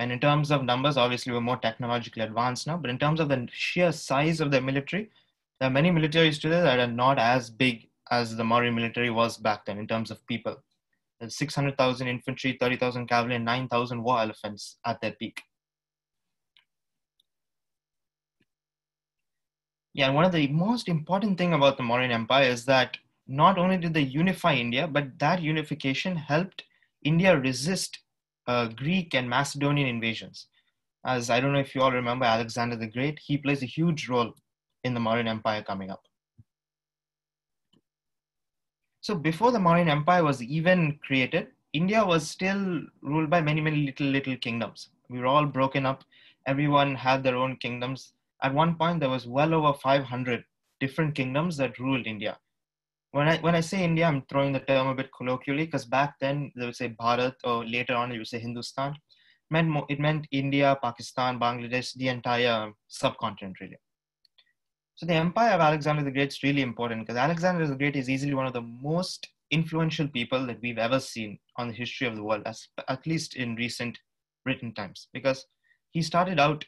And in terms of numbers, obviously we're more technologically advanced now, but in terms of the sheer size of the military, there are many militaries today that are not as big as the Mauryan military was back then in terms of people. There's 600,000 infantry, 30,000 cavalry, and 9,000 war elephants at their peak. Yeah, and one of the most important thing about the Mauryan Empire is that not only did they unify India, but that unification helped India resist uh, Greek and Macedonian invasions. As I don't know if you all remember Alexander the Great, he plays a huge role in the Mauryan Empire coming up. So before the Mauryan Empire was even created, India was still ruled by many, many little, little kingdoms. We were all broken up. Everyone had their own kingdoms. At one point, there was well over 500 different kingdoms that ruled India when I when I say India, I'm throwing the term a bit colloquially because back then they would say Bharat or later on you would say Hindustan. It meant more, it meant India, Pakistan, Bangladesh, the entire subcontinent really. So the empire of Alexander the Great is really important because Alexander the Great is easily one of the most influential people that we've ever seen on the history of the world, as, at least in recent written times, because he started out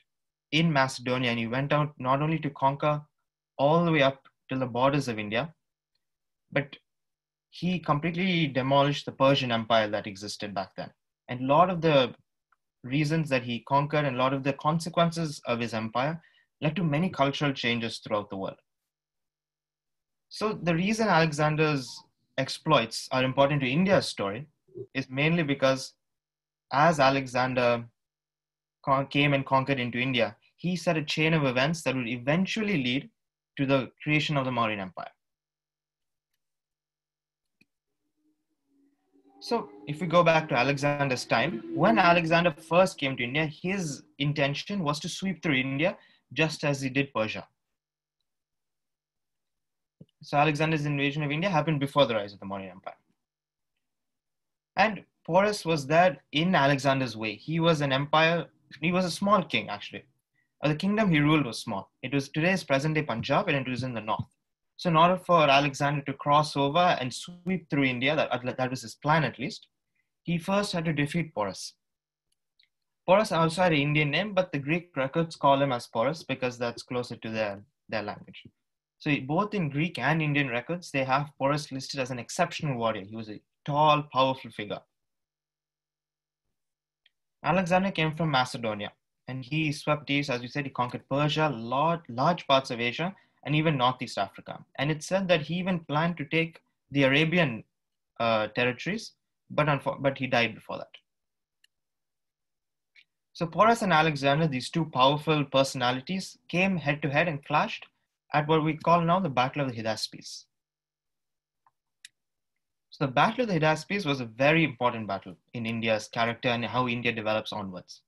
in Macedonia and he went out not only to conquer all the way up till the borders of India, but he completely demolished the Persian Empire that existed back then. And a lot of the reasons that he conquered and a lot of the consequences of his empire led to many cultural changes throughout the world. So, the reason Alexander's exploits are important to India's story is mainly because as Alexander came and conquered into India, he set a chain of events that would eventually lead to the creation of the Mauryan Empire. So, if we go back to Alexander's time, when Alexander first came to India, his intention was to sweep through India just as he did Persia. So, Alexander's invasion of India happened before the rise of the Mauryan Empire. And Porus was there in Alexander's way. He was an empire, he was a small king actually. Uh, the kingdom he ruled was small. It was today's present day Punjab and it was in the north. So in order for Alexander to cross over and sweep through India, that, uh, that was his plan at least, he first had to defeat Porus. Porus also had an Indian name, but the Greek records call him as Porus because that's closer to their, their language. So both in Greek and Indian records, they have Porus listed as an exceptional warrior. He was a tall, powerful figure. Alexander came from Macedonia and he swept east, as we said, he conquered Persia, large, large parts of Asia, and even Northeast Africa. And it said that he even planned to take the Arabian uh, territories, but, unfor- but he died before that. So Porus and Alexander, these two powerful personalities, came head to head and clashed at what we call now the Battle of the Hydaspes. So the Battle of the Hydaspes was a very important battle in India's character and how India develops onwards.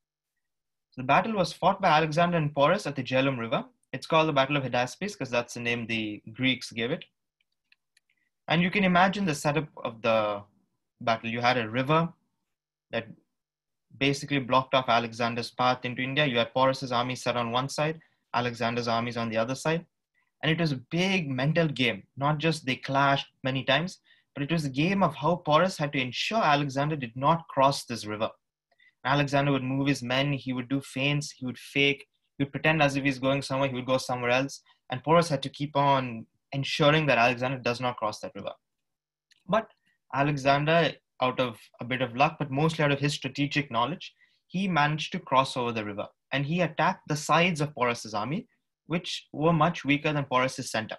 So the battle was fought by Alexander and Porus at the Jhelum River it's called the Battle of Hydaspes because that's the name the Greeks gave it. And you can imagine the setup of the battle. You had a river that basically blocked off Alexander's path into India. You had Porus's army set on one side, Alexander's armies on the other side. And it was a big mental game. Not just they clashed many times, but it was a game of how Porus had to ensure Alexander did not cross this river. Alexander would move his men, he would do feints, he would fake, he would pretend as if he's going somewhere, he would go somewhere else. And Porus had to keep on ensuring that Alexander does not cross that river. But Alexander, out of a bit of luck, but mostly out of his strategic knowledge, he managed to cross over the river and he attacked the sides of Porus's army, which were much weaker than Porus's center.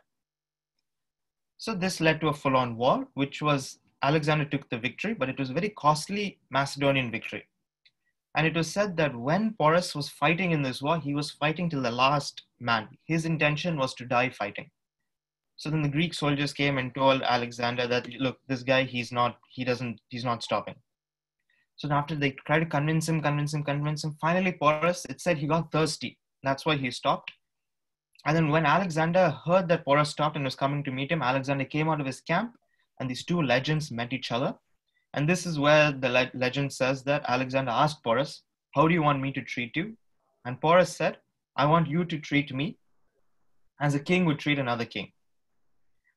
So this led to a full-on war, which was Alexander took the victory, but it was a very costly Macedonian victory. And it was said that when Porus was fighting in this war, he was fighting till the last man. His intention was to die fighting. So then the Greek soldiers came and told Alexander that, look, this guy, he's not, he doesn't, he's not stopping. So after they tried to convince him, convince him, convince him, finally Porus, it said he got thirsty. That's why he stopped. And then when Alexander heard that Porus stopped and was coming to meet him, Alexander came out of his camp and these two legends met each other. And this is where the le- legend says that Alexander asked Porus, How do you want me to treat you? And Porus said, I want you to treat me as a king would treat another king.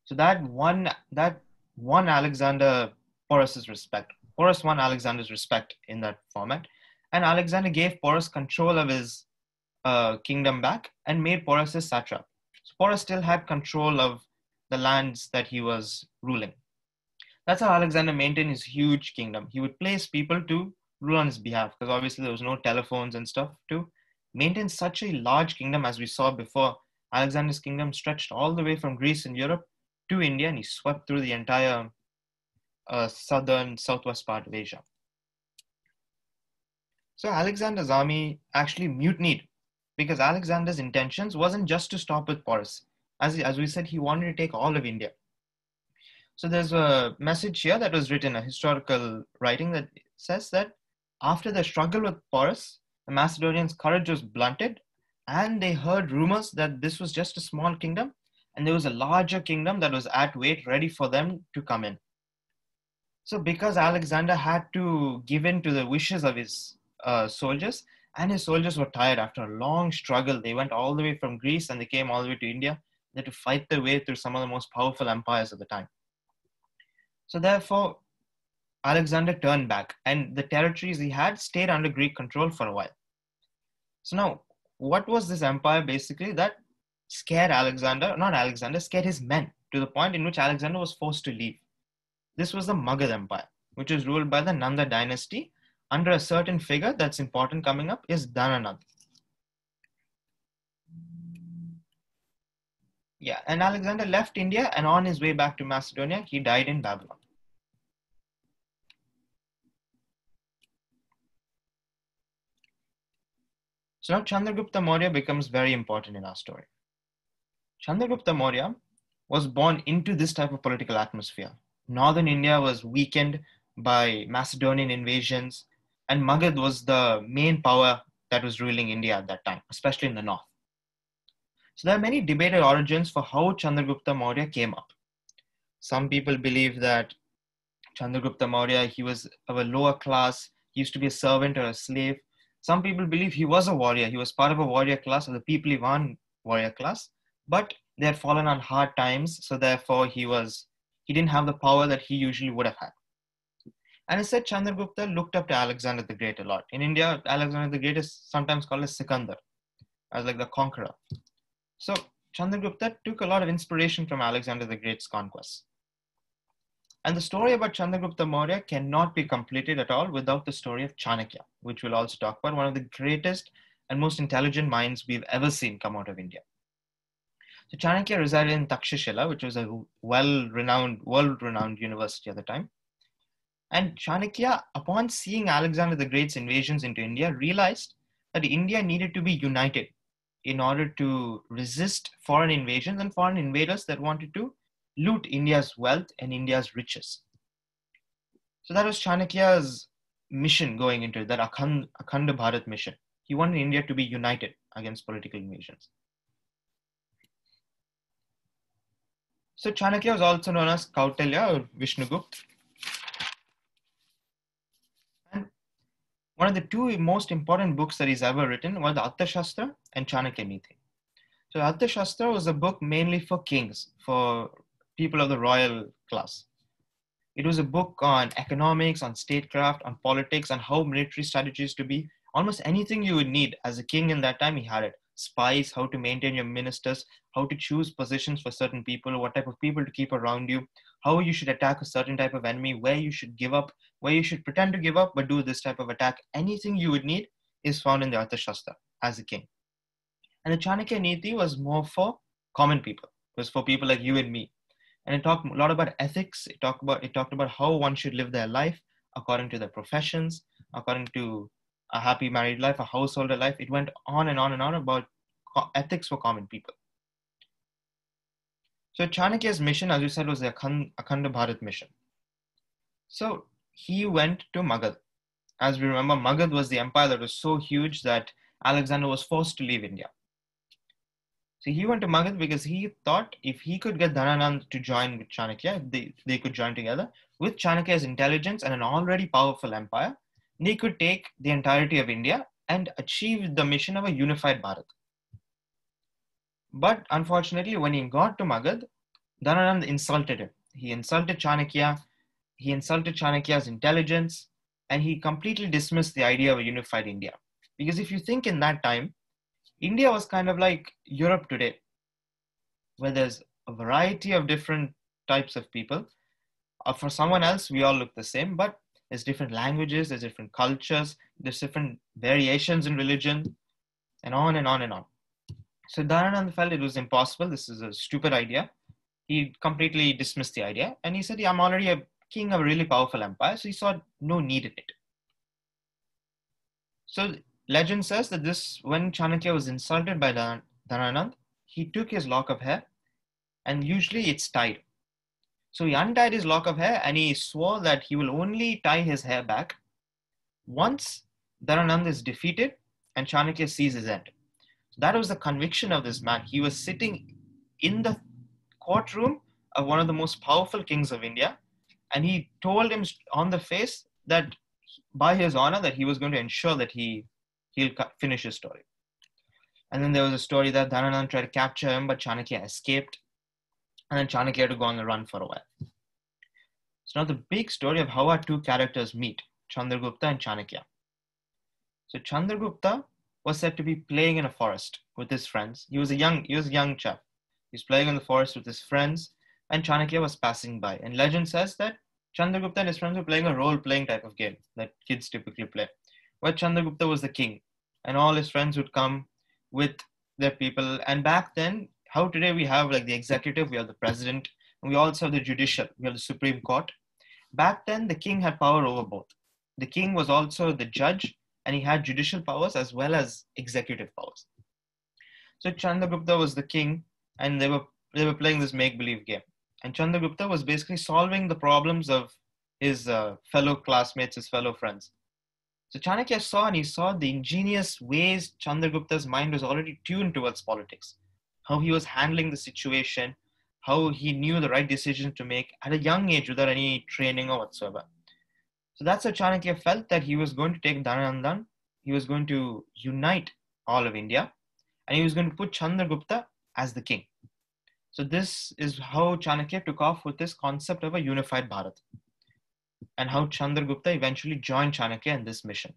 So that one, that one Alexander Porus's respect. Porus won Alexander's respect in that format. And Alexander gave Porus control of his uh, kingdom back and made Porus his satrap. So Porus still had control of the lands that he was ruling. That's how Alexander maintained his huge kingdom. He would place people to rule on his behalf because obviously there was no telephones and stuff to maintain such a large kingdom as we saw before. Alexander's kingdom stretched all the way from Greece and Europe to India and he swept through the entire uh, southern, southwest part of Asia. So Alexander's army actually mutinied because Alexander's intentions wasn't just to stop with Porus. As, as we said, he wanted to take all of India. So there's a message here that was written, a historical writing that says that after the struggle with Porus, the Macedonians' courage was blunted and they heard rumors that this was just a small kingdom and there was a larger kingdom that was at wait ready for them to come in. So because Alexander had to give in to the wishes of his uh, soldiers, and his soldiers were tired after a long struggle. They went all the way from Greece and they came all the way to India. They had to fight their way through some of the most powerful empires of the time. So therefore, Alexander turned back, and the territories he had stayed under Greek control for a while. So now, what was this empire basically that scared Alexander, not Alexander, scared his men to the point in which Alexander was forced to leave? This was the Magad Empire, which was ruled by the Nanda dynasty under a certain figure that's important coming up is Dhananand. Yeah, and Alexander left India and on his way back to Macedonia, he died in Babylon. So now Chandragupta Maurya becomes very important in our story. Chandragupta Maurya was born into this type of political atmosphere. Northern India was weakened by Macedonian invasions and Magad was the main power that was ruling India at that time, especially in the north. So there are many debated origins for how Chandragupta Maurya came up. Some people believe that Chandragupta Maurya, he was of a lower class, he used to be a servant or a slave. Some people believe he was a warrior, he was part of a warrior class of the Pipalivan warrior class, but they had fallen on hard times, so therefore he was he didn't have the power that he usually would have had. And I said Chandragupta looked up to Alexander the Great a lot. In India, Alexander the Great is sometimes called as Sikandar, as like the conqueror. So Chandragupta took a lot of inspiration from Alexander the Great's conquests. And the story about Chandragupta Maurya cannot be completed at all without the story of Chanakya, which we'll also talk about, one of the greatest and most intelligent minds we've ever seen come out of India. So Chanakya resided in Takshashila, which was a well-renowned, world-renowned university at the time. And Chanakya, upon seeing Alexander the Great's invasions into India, realized that India needed to be united in order to resist foreign invasions and foreign invaders that wanted to loot India's wealth and India's riches. So that was Chanakya's mission going into it, that Akhand, Bharat mission. He wanted India to be united against political invasions. So Chanakya was also known as Kautilya or Vishnugupta one of the two most important books that he's ever written were the Arthashastra and Chanakya Niti. So Arthashastra was a book mainly for kings, for people of the royal class. It was a book on economics, on statecraft, on politics, on how military strategies to be. Almost anything you would need as a king in that time, he had it. Spies, how to maintain your ministers, how to choose positions for certain people, what type of people to keep around you, how you should attack a certain type of enemy, where you should give up, where you should pretend to give up but do this type of attack. Anything you would need is found in the Arthashastra as a king. And the Chanakya Niti was more for common people. It was for people like you and me. And it talked a lot about ethics. It talked about it talked about how one should live their life according to their professions, according to a happy married life, a householder life. It went on and on and on about ethics for common people. So Chanakya's mission, as you said, was the Akhand, Akhanda Bharat mission. So he went to Magad. As we remember, Magad was the empire that was so huge that Alexander was forced to leave India. So he went to Magad because he thought if he could get Dhananand to join with Chanakya, they, they could join together. With Chanakya's intelligence and an already powerful empire, they could take the entirety of India and achieve the mission of a unified Bharat. But unfortunately, when he got to Magad, Dhananand insulted him. He insulted Chanakya. He insulted Chanakya's intelligence and he completely dismissed the idea of a unified India. Because if you think in that time, India was kind of like Europe today, where there's a variety of different types of people. Uh, for someone else, we all look the same, but there's different languages, there's different cultures, there's different variations in religion, and on and on and on. So Dhananand felt it was impossible. This is a stupid idea. He completely dismissed the idea and he said, yeah, I'm already a king of a really powerful empire. So he saw no need in it. So legend says that this, when Chanakya was insulted by Dhananand, he took his lock of hair and usually it's tied. So he untied his lock of hair and he swore that he will only tie his hair back once Dhananand is defeated and Chanakya sees his end. That was the conviction of this man. He was sitting in the courtroom of one of the most powerful kings of India and he told him on the face that by his honor that he was going to ensure that he he'll finish his story. And then there was a story that Dhananand tried to capture him, but Chanakya escaped. And then Chanakya had to go on the run for a while. So now the big story of how our two characters meet, Chandragupta and Chanakya. So Chandragupta was said to be playing in a forest with his friends. He was a young, he was a young chap. He was playing in the forest with his friends, and Chanakya was passing by. And legend says that Chandragupta and his friends were playing a role-playing type of game that kids typically play, where Chandragupta was the king, and all his friends would come with their people. And back then, how today we have like the executive, we have the president, and we also have the judicial, we have the Supreme Court. Back then, the king had power over both. The king was also the judge, and he had judicial powers as well as executive powers. So Chandragupta was the king, and they were they were playing this make-believe game. And Chandragupta was basically solving the problems of his uh, fellow classmates, his fellow friends. So Chanakya saw and he saw the ingenious ways Chandragupta's mind was already tuned towards politics, how he was handling the situation, how he knew the right decision to make at a young age without any training or whatsoever. So that's how Chanakya felt that he was going to take Dhananandan, he was going to unite all of India, and he was going to put Chandragupta as the king. So this is how Chanakya took off with this concept of a unified Bharat and how Chandragupta eventually joined Chanakya in this mission.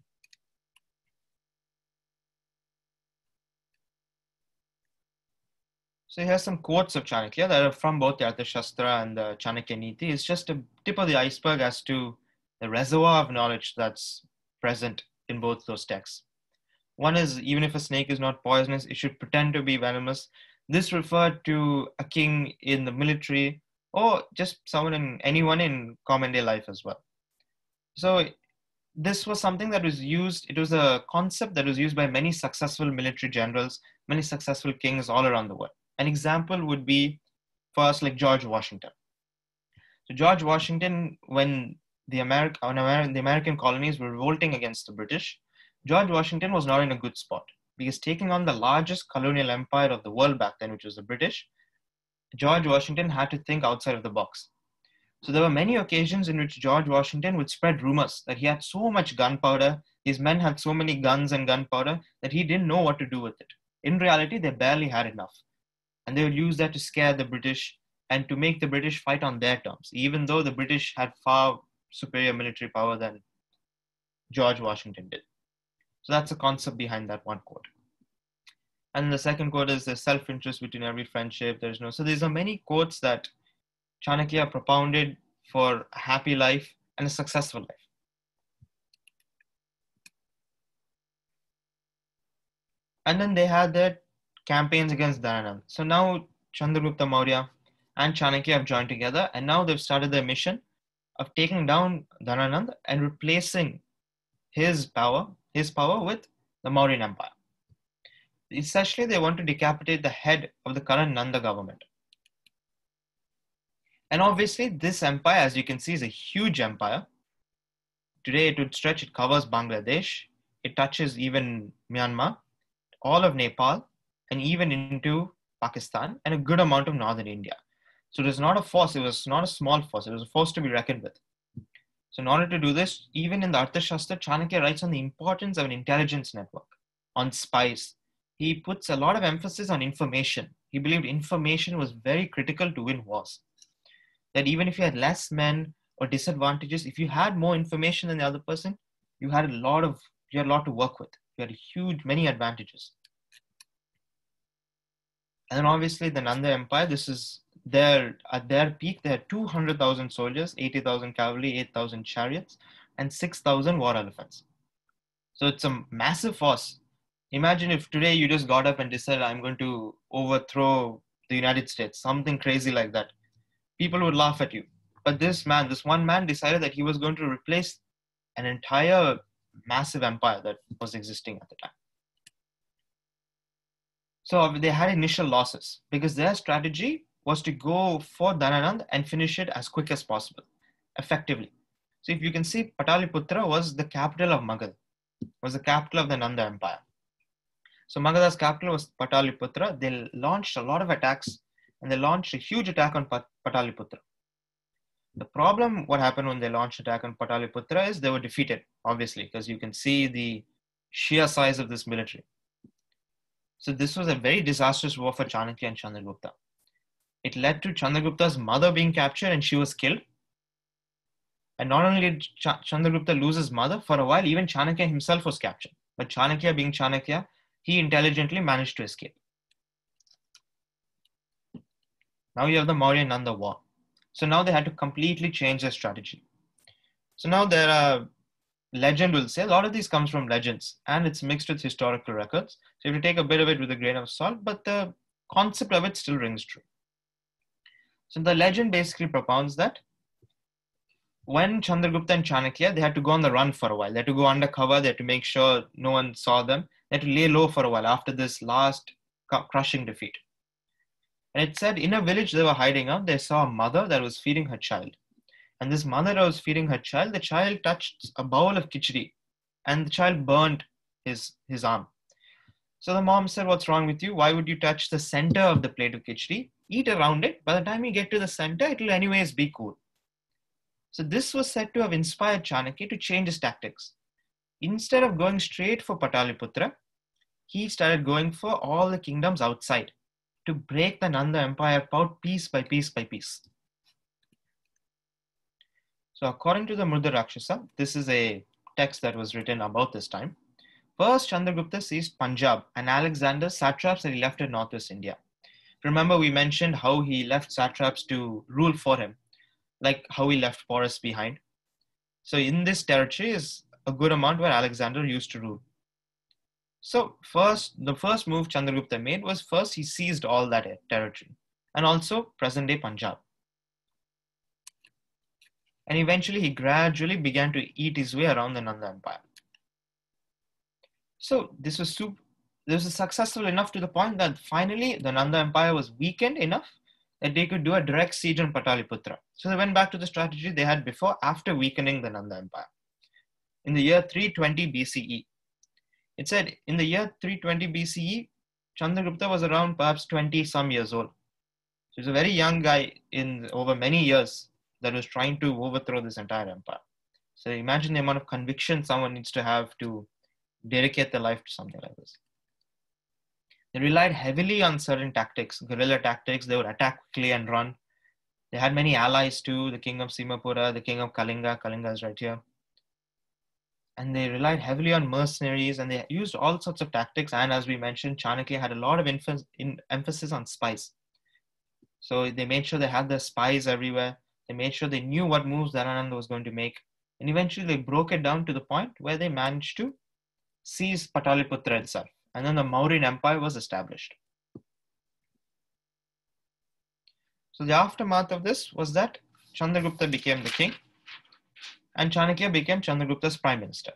So here's some quotes of Chanakya that are from both the Arthashastra and the Chanakya Niti. It's just a tip of the iceberg as to the reservoir of knowledge that's present in both those texts. One is even if a snake is not poisonous, it should pretend to be venomous. This referred to a king in the military or just someone in anyone in common day life as well. So this was something that was used, it was a concept that was used by many successful military generals, many successful kings all around the world. An example would be first like George Washington. So George Washington, when the, Ameri- uh, Ameri- the American colonies were revolting against the British, George Washington was not in a good spot because taking on the largest colonial empire of the world back then, which was the British, George Washington had to think outside of the box. So there were many occasions in which George Washington would spread rumors that he had so much gunpowder, his men had so many guns and gunpowder that he didn't know what to do with it. In reality, they barely had enough. And they would use that to scare the British and to make the British fight on their terms, even though the British had far superior military power than George Washington did. So that's the concept behind that one quote. And the second quote is the self-interest between every friendship. There's no. So these are many quotes that Chanakya propounded for a happy life and a successful life. And then they had their campaigns against Dhananand. So now Chandragupta Maurya and Chanakya have joined together, and now they've started their mission of taking down Dhananand and replacing his power, his power with the Mauryan Empire. Essentially, they want to decapitate the head of the current Nanda government. And obviously, this empire, as you can see, is a huge empire. Today, it would stretch, it covers Bangladesh, it touches even Myanmar, all of Nepal, and even into Pakistan, and a good amount of northern India. So it was not a force, it was not a small force, it was a force to be reckoned with. So, in order to do this, even in the Arthashastra, Chanakya writes on the importance of an intelligence network, on spies, he puts a lot of emphasis on information. He believed information was very critical to win wars. That even if you had less men or disadvantages, if you had more information than the other person, you had a lot of you had a lot to work with. You had huge many advantages. And then obviously the Nanda Empire, this is their at their peak, they had 200,000 soldiers, 80,000 cavalry, 8,000 chariots, and 6,000 war elephants. So it's a massive force. Imagine if today you just got up and decided, I'm going to overthrow the United States, something crazy like that. People would laugh at you. But this man, this one man decided that he was going to replace an entire massive empire that was existing at the time. So they had initial losses because their strategy was to go for Dhananand and finish it as quick as possible, effectively. So if you can see, Pataliputra was the capital of Magad, was the capital of the Nanda Empire. So Magadha's capital was Pataliputra. They launched a lot of attacks and they launched a huge attack on Pataliputra. The problem, what happened when they launched attack on Pataliputra is they were defeated, obviously, because you can see the sheer size of this military. So this was a very disastrous war for Chanakya and Chandragupta. It led to Chandragupta's mother being captured and she was killed. And not only did Ch- Chandragupta lose his mother, for a while even Chanakya himself was captured. But Chanakya being Chanakya, he intelligently managed to escape. Now you have the Maurya Nanda war. So now they had to completely change their strategy. So now there are legend will say a lot of these comes from legends and it's mixed with historical records. So if you take a bit of it with a grain of salt, but the concept of it still rings true. So the legend basically propounds that when Chandragupta and Chanakya, they had to go on the run for a while. They had to go undercover. They had to make sure no one saw them. They had to lay low for a while after this last crushing defeat. And it said in a village they were hiding out, they saw a mother that was feeding her child. And this mother that was feeding her child, the child touched a bowl of khichdi and the child burned his, his arm. So the mom said, What's wrong with you? Why would you touch the center of the plate of khichdi? Eat around it. By the time you get to the center, it will anyways be cool. So this was said to have inspired Chanakya to change his tactics. Instead of going straight for Pataliputra, he started going for all the kingdoms outside to break the Nanda Empire apart piece by piece by piece. So according to the Mudrarakshasa, this is a text that was written about this time. First, Chandragupta seized Punjab and Alexander satraps that he left in northwest India. Remember, we mentioned how he left satraps to rule for him, like how he left Porus behind. So in this territory is a good amount where Alexander used to rule. So first, the first move Chandragupta made was first he seized all that territory and also present-day Punjab. And eventually he gradually began to eat his way around the Nanda Empire. So this was super, this was successful enough to the point that finally the Nanda Empire was weakened enough that they could do a direct siege on Pataliputra. So they went back to the strategy they had before after weakening the Nanda Empire. In the year 320 BCE, it said in the year 320 BCE, Chandragupta was around perhaps 20 some years old. So he's a very young guy in over many years that was trying to overthrow this entire empire. So imagine the amount of conviction someone needs to have to dedicate their life to something like this. They relied heavily on certain tactics, guerrilla tactics. They would attack quickly and run. They had many allies too, the king of Simapura, the king of Kalinga. Kalinga is right here and they relied heavily on mercenaries and they used all sorts of tactics. And as we mentioned, Chanakya had a lot of inf- in emphasis on spies. So they made sure they had their spies everywhere. They made sure they knew what moves Dhanananda was going to make. And eventually they broke it down to the point where they managed to seize Pataliputra itself. And then the Mauryan Empire was established. So the aftermath of this was that Chandragupta became the king and Chanakya became Chandragupta's prime minister.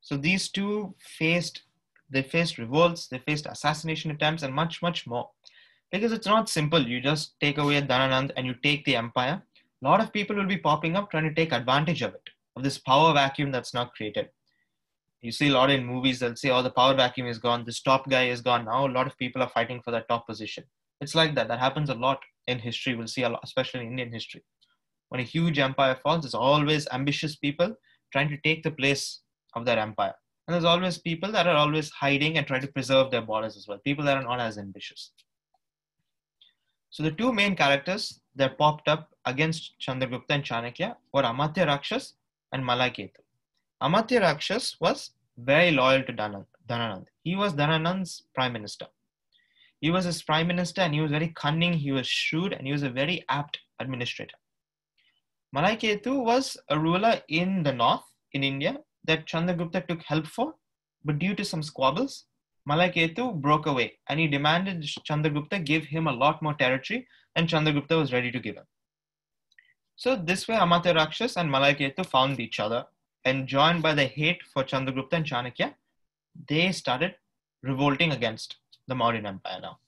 So these two faced, they faced revolts, they faced assassination attempts, and much, much more. Because it's not simple. You just take away Dhananand and you take the empire. A lot of people will be popping up trying to take advantage of it, of this power vacuum that's now created. You see a lot in movies, they'll say, oh, the power vacuum is gone, this top guy is gone. Now a lot of people are fighting for that top position. It's like that. That happens a lot in history. We'll see a lot, especially in Indian history when a huge empire falls, there's always ambitious people trying to take the place of that empire. And there's always people that are always hiding and trying to preserve their borders as well, people that are not as ambitious. So the two main characters that popped up against Chandragupta and Chanakya were Amatya Rakshas and Malaiketu. Amatya Rakshas was very loyal to Dhananand. He was Dhananand's prime minister. He was his prime minister and he was very cunning, he was shrewd, and he was a very apt administrator. Malaiketu was a ruler in the north in India that Chandragupta took help for, but due to some squabbles, Malaiketu broke away and he demanded Chandragupta give him a lot more territory and Chandragupta was ready to give him. So this way Amatya Rakshas and Malaiketu found each other and joined by the hate for Chandragupta and Chanakya, they started revolting against the Mauryan Empire now.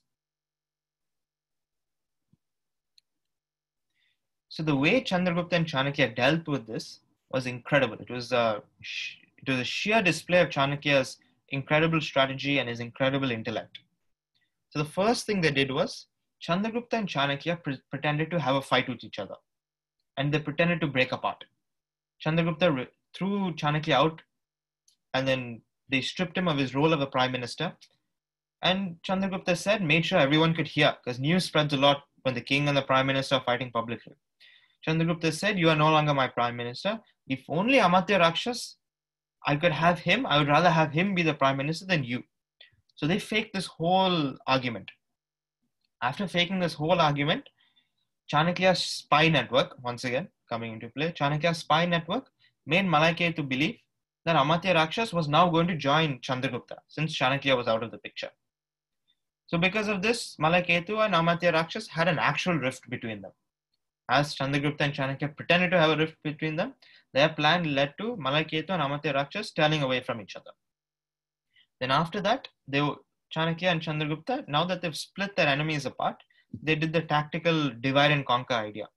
So the way Chandragupta and Chanakya dealt with this was incredible. It was a it was a sheer display of Chanakya's incredible strategy and his incredible intellect. So the first thing they did was Chandragupta and Chanakya pre- pretended to have a fight with each other, and they pretended to break apart. Chandragupta re- threw Chanakya out, and then they stripped him of his role of a prime minister. And Chandragupta said, made sure everyone could hear, because news spreads a lot when the king and the prime minister are fighting publicly. Chandragupta said, You are no longer my prime minister. If only Amatya Rakshas, I could have him, I would rather have him be the prime minister than you. So they faked this whole argument. After faking this whole argument, Chanakya's spy network, once again coming into play, Chanakya's spy network made Malaiketu to believe that Amatya Rakshas was now going to join Chandragupta since Chanakya was out of the picture. So because of this, Malaiketu and Amatya Rakshas had an actual rift between them. As Chandragupta and Chanakya pretended to have a rift between them, their plan led to Malaiketu and Amatya Rakshas turning away from each other. Then after that, they Chanakya and Chandragupta, now that they've split their enemies apart, they did the tactical divide and conquer idea.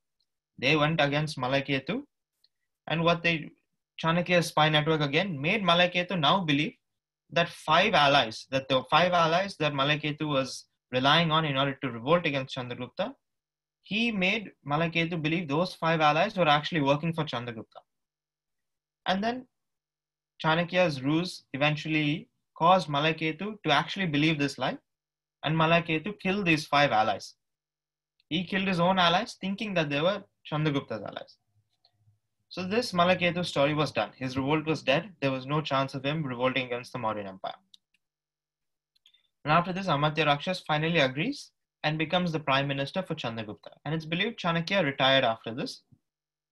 They went against Malaiketu, and what they Chanakya's spy network again made Malaiketu now believe that five allies, that the five allies that Malaiketu was relying on in order to revolt against Chandragupta, he made Malaiketu believe those five allies were actually working for Chandragupta. And then Chanakya's ruse eventually caused Malaiketu to actually believe this lie, and Malaiketu killed these five allies. He killed his own allies, thinking that they were Chandragupta's allies. So this Malaiketu story was done. His revolt was dead. There was no chance of him revolting against the Mauryan Empire. And after this, Amatya Rakshas finally agrees and becomes the prime minister for Chandragupta. And it's believed Chanakya retired after this.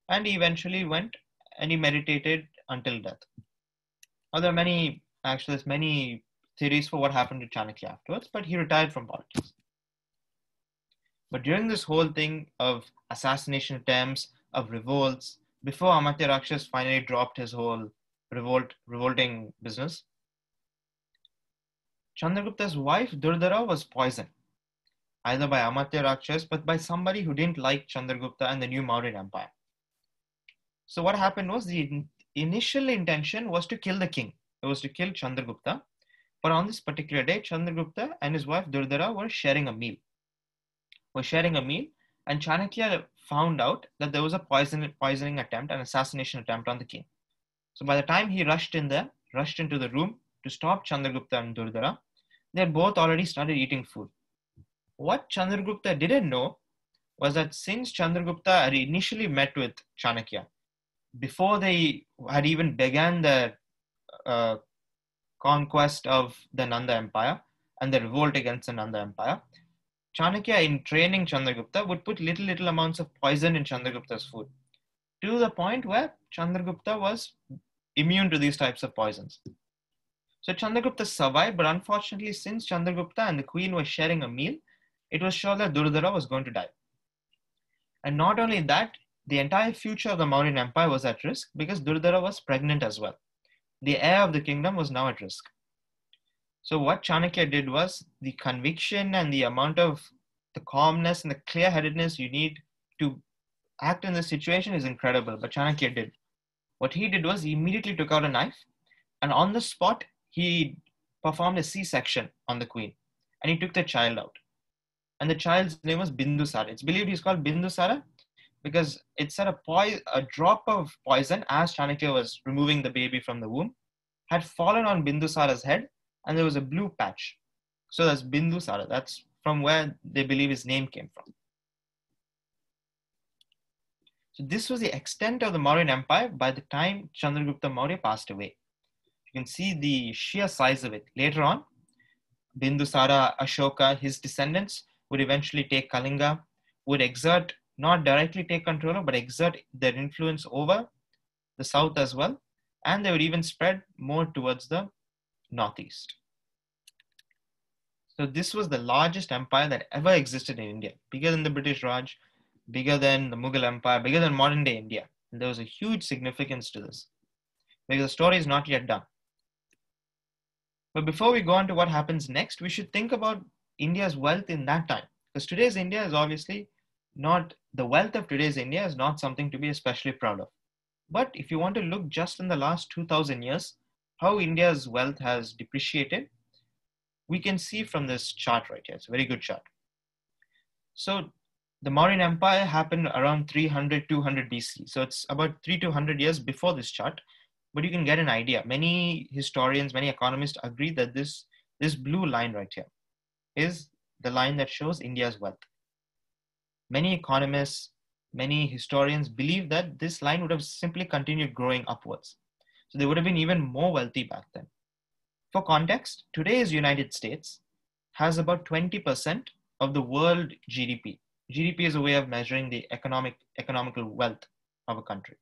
And he eventually went and he meditated until death. Now, there are many, actually, there's many theories for what happened to Chanakya afterwards, but he retired from politics. But during this whole thing of assassination attempts, of revolts, before Amatya Rakshas finally dropped his whole revolt, revolting business, Chandragupta's wife Durdhara was poisoned, either by Amatya Rakshas, but by somebody who didn't like Chandragupta and the new Mauryan Empire. So what happened was the initial intention was to kill the king. It was to kill Chandragupta. But on this particular day, Chandragupta and his wife Durdhara were sharing a meal. Were sharing a meal, and Chanakya found out that there was a poison, poisoning attempt, an assassination attempt on the king. So by the time he rushed in there, rushed into the room to stop Chandragupta and Durdhara, they had both already started eating food. What Chandragupta didn't know was that since Chandragupta had initially met with Chanakya, before they had even began their uh, conquest of the Nanda Empire and the revolt against the Nanda Empire, Chanakya, in training Chandragupta, would put little, little amounts of poison in Chandragupta's food to the point where Chandragupta was immune to these types of poisons. So Chandragupta survived, but unfortunately, since Chandragupta and the queen were sharing a meal, it was sure that Durdhara was going to die. And not only that, the entire future of the Mauryan Empire was at risk because Durdhara was pregnant as well. The heir of the kingdom was now at risk. So what Chanakya did was the conviction and the amount of the calmness and the clear-headedness you need to act in this situation is incredible. But Chanakya did. What he did was he immediately took out a knife, and on the spot he performed a C-section on the queen, and he took the child out. And the child's name was Bindusara. It's believed he's called Bindusara because it said a, poi- a drop of poison as Chanakya was removing the baby from the womb had fallen on Bindusara's head and there was a blue patch. So that's Bindusara. That's from where they believe his name came from. So this was the extent of the Mauryan Empire by the time Chandragupta Maurya passed away. You can see the sheer size of it. Later on, Bindusara, Ashoka, his descendants would eventually take Kalinga, would exert, not directly take control, but exert their influence over the south as well. And they would even spread more towards the northeast. So this was the largest empire that ever existed in India, bigger than the British Raj, bigger than the Mughal Empire, bigger than modern day India. And there was a huge significance to this because the story is not yet done. But before we go on to what happens next, we should think about India's wealth in that time. Because today's India is obviously not, the wealth of today's India is not something to be especially proud of. But if you want to look just in the last 2000 years, how India's wealth has depreciated, we can see from this chart right here. It's a very good chart. So the Mauryan Empire happened around 300, 200 BC. So it's about three to 100 years before this chart but you can get an idea. Many historians, many economists agree that this, this blue line right here is the line that shows India's wealth. Many economists, many historians believe that this line would have simply continued growing upwards. So they would have been even more wealthy back then. For context, today's United States has about 20% of the world GDP. GDP is a way of measuring the economic economical wealth of a country.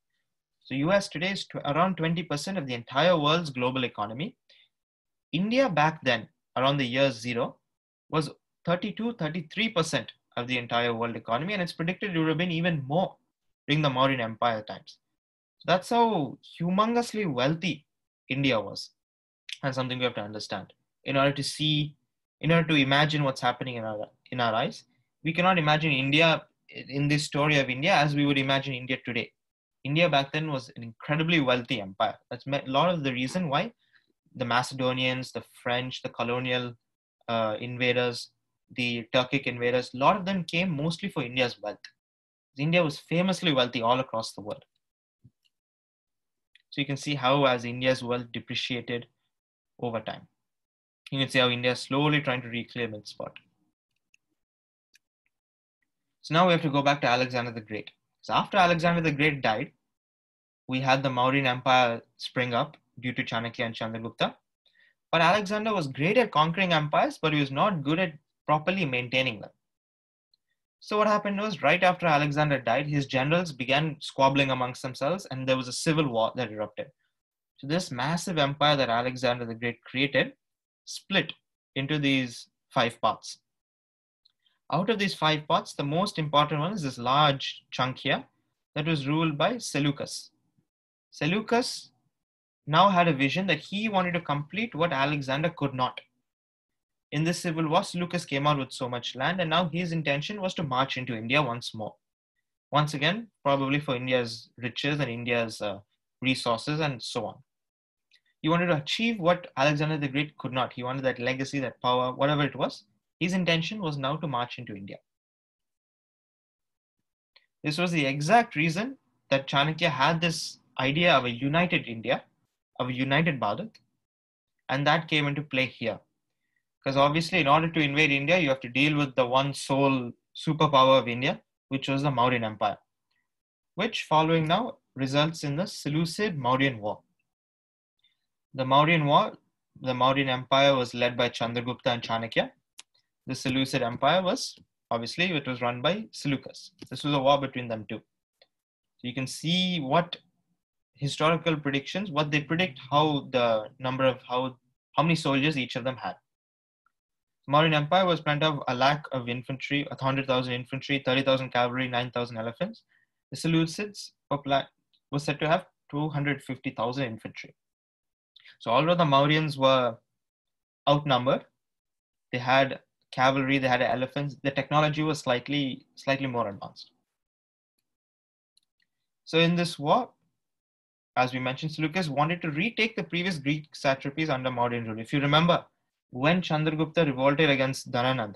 So US today is around 20% of the entire world's global economy. India back then, around the year zero, was 32, 33% of the entire world economy, and it's predicted it would have been even more during the Mauryan Empire times. That's how humongously wealthy India was, and something we have to understand. In order to see, in order to imagine what's happening in our in our eyes, we cannot imagine India in this story of India as we would imagine India today. India back then was an incredibly wealthy empire. That's a lot of the reason why the Macedonians, the French, the colonial uh, invaders, the Turkic invaders, a lot of them came mostly for India's wealth. India was famously wealthy all across the world. So you can see how as India's wealth depreciated over time. You can see how India is slowly trying to reclaim its spot. So now we have to go back to Alexander the Great. So after Alexander the Great died, we had the Mauryan Empire spring up due to Chanakya and Chandragupta. But Alexander was great at conquering empires, but he was not good at properly maintaining them. So what happened was right after Alexander died, his generals began squabbling amongst themselves and there was a civil war that erupted. So this massive empire that Alexander the Great created split into these five parts. Out of these five parts, the most important one is this large chunk here that was ruled by Seleucus. Seleucus now had a vision that he wanted to complete what Alexander could not. In this civil war, Seleucus came out with so much land, and now his intention was to march into India once more. Once again, probably for India's riches and India's uh, resources and so on. He wanted to achieve what Alexander the Great could not. He wanted that legacy, that power, whatever it was. His intention was now to march into India. This was the exact reason that Chanakya had this idea of a united India, of a united Bharat, and that came into play here. Because obviously, in order to invade India, you have to deal with the one sole superpower of India, which was the Mauryan Empire, which, following now, results in the Seleucid Mauryan War. The Mauryan War, the Mauryan Empire was led by Chandragupta and Chanakya, the Seleucid Empire was obviously it was run by Seleucus. This was a war between them two. So you can see what historical predictions, what they predict, how the number of how how many soldiers each of them had. Mauryan Empire was planned to have a lakh of infantry, 100,000 infantry, 30,000 cavalry, 9,000 elephants. The Seleucids were said to have 250,000 infantry. So although the Mauryans were outnumbered, they had cavalry, they had elephants. The technology was slightly, slightly more advanced. So in this war, as we mentioned, Seleucus wanted to retake the previous Greek satrapies under Mauryan rule. If you remember, when Chandragupta revolted against Dhananand,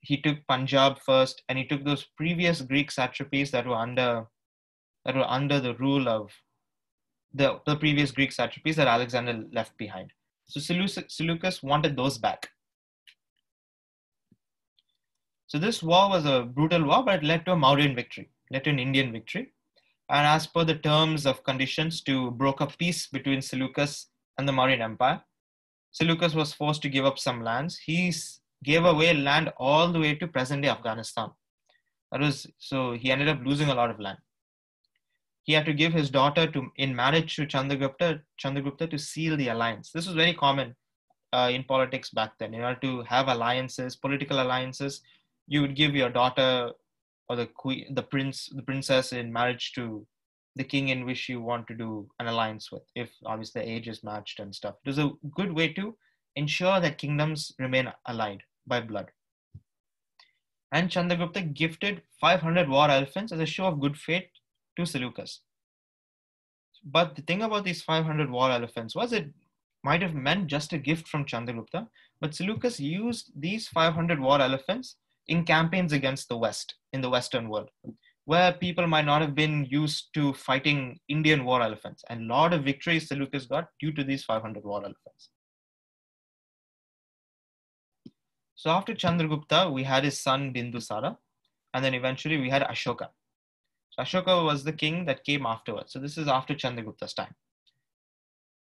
he took Punjab first, and he took those previous Greek satrapies that were under that were under the rule of the, the previous Greek satrapies that Alexander left behind. So Seleucus wanted those back. So this war was a brutal war, but it led to a Mauryan victory. led to an Indian victory. And as per the terms of conditions to broker peace between Seleucus and the Mauryan Empire, Seleucus was forced to give up some lands. He gave away land all the way to present day Afghanistan. That was so he ended up losing a lot of land. He had to give his daughter to in marriage to Chandragupta, Chandragupta to seal the alliance. This was very common uh, in politics back then. In order to have alliances, political alliances, you would give your daughter or the queen, the prince, the princess in marriage to the king in which you want to do an alliance with, if obviously the age is matched and stuff. It was a good way to ensure that kingdoms remain allied by blood. And Chandragupta gifted 500 war elephants as a show of good faith to Seleucus. But the thing about these 500 war elephants was it might have meant just a gift from Chandragupta, but Seleucus used these 500 war elephants in campaigns against the West, in the Western world, where people might not have been used to fighting Indian war elephants. And a lot of victories Seleucus got due to these 500 war elephants. So after Chandragupta, we had his son Bindusara, and then eventually we had Ashoka. So Ashoka was the king that came afterwards. So this is after Chandragupta's time.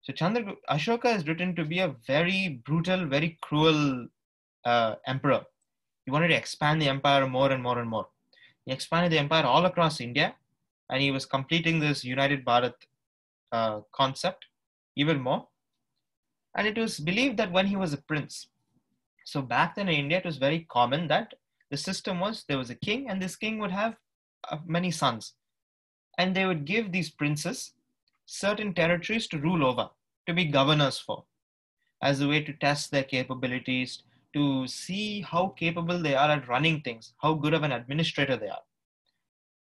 So Chandragupta, Ashoka is written to be a very brutal, very cruel uh, emperor. He wanted to expand the empire more and more and more. He expanded the empire all across India, and he was completing this United Bharat uh, concept even more. And it was believed that when he was a prince, so back then in India, it was very common that the system was there was a king, and this king would have uh, many sons, and they would give these princes certain territories to rule over, to be governors for, as a way to test their capabilities, to see how capable they are at running things, how good of an administrator they are.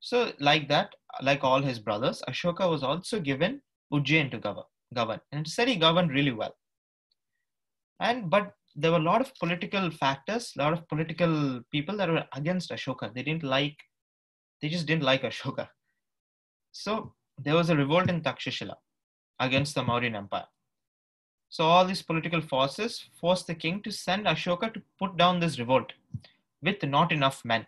So, like that, like all his brothers, Ashoka was also given Ujjain to govern, and said he governed really well. And but there were a lot of political factors, a lot of political people that were against Ashoka. They didn't like, they just didn't like Ashoka. So there was a revolt in Takshashila against the Mauryan Empire. So all these political forces forced the king to send Ashoka to put down this revolt with not enough men.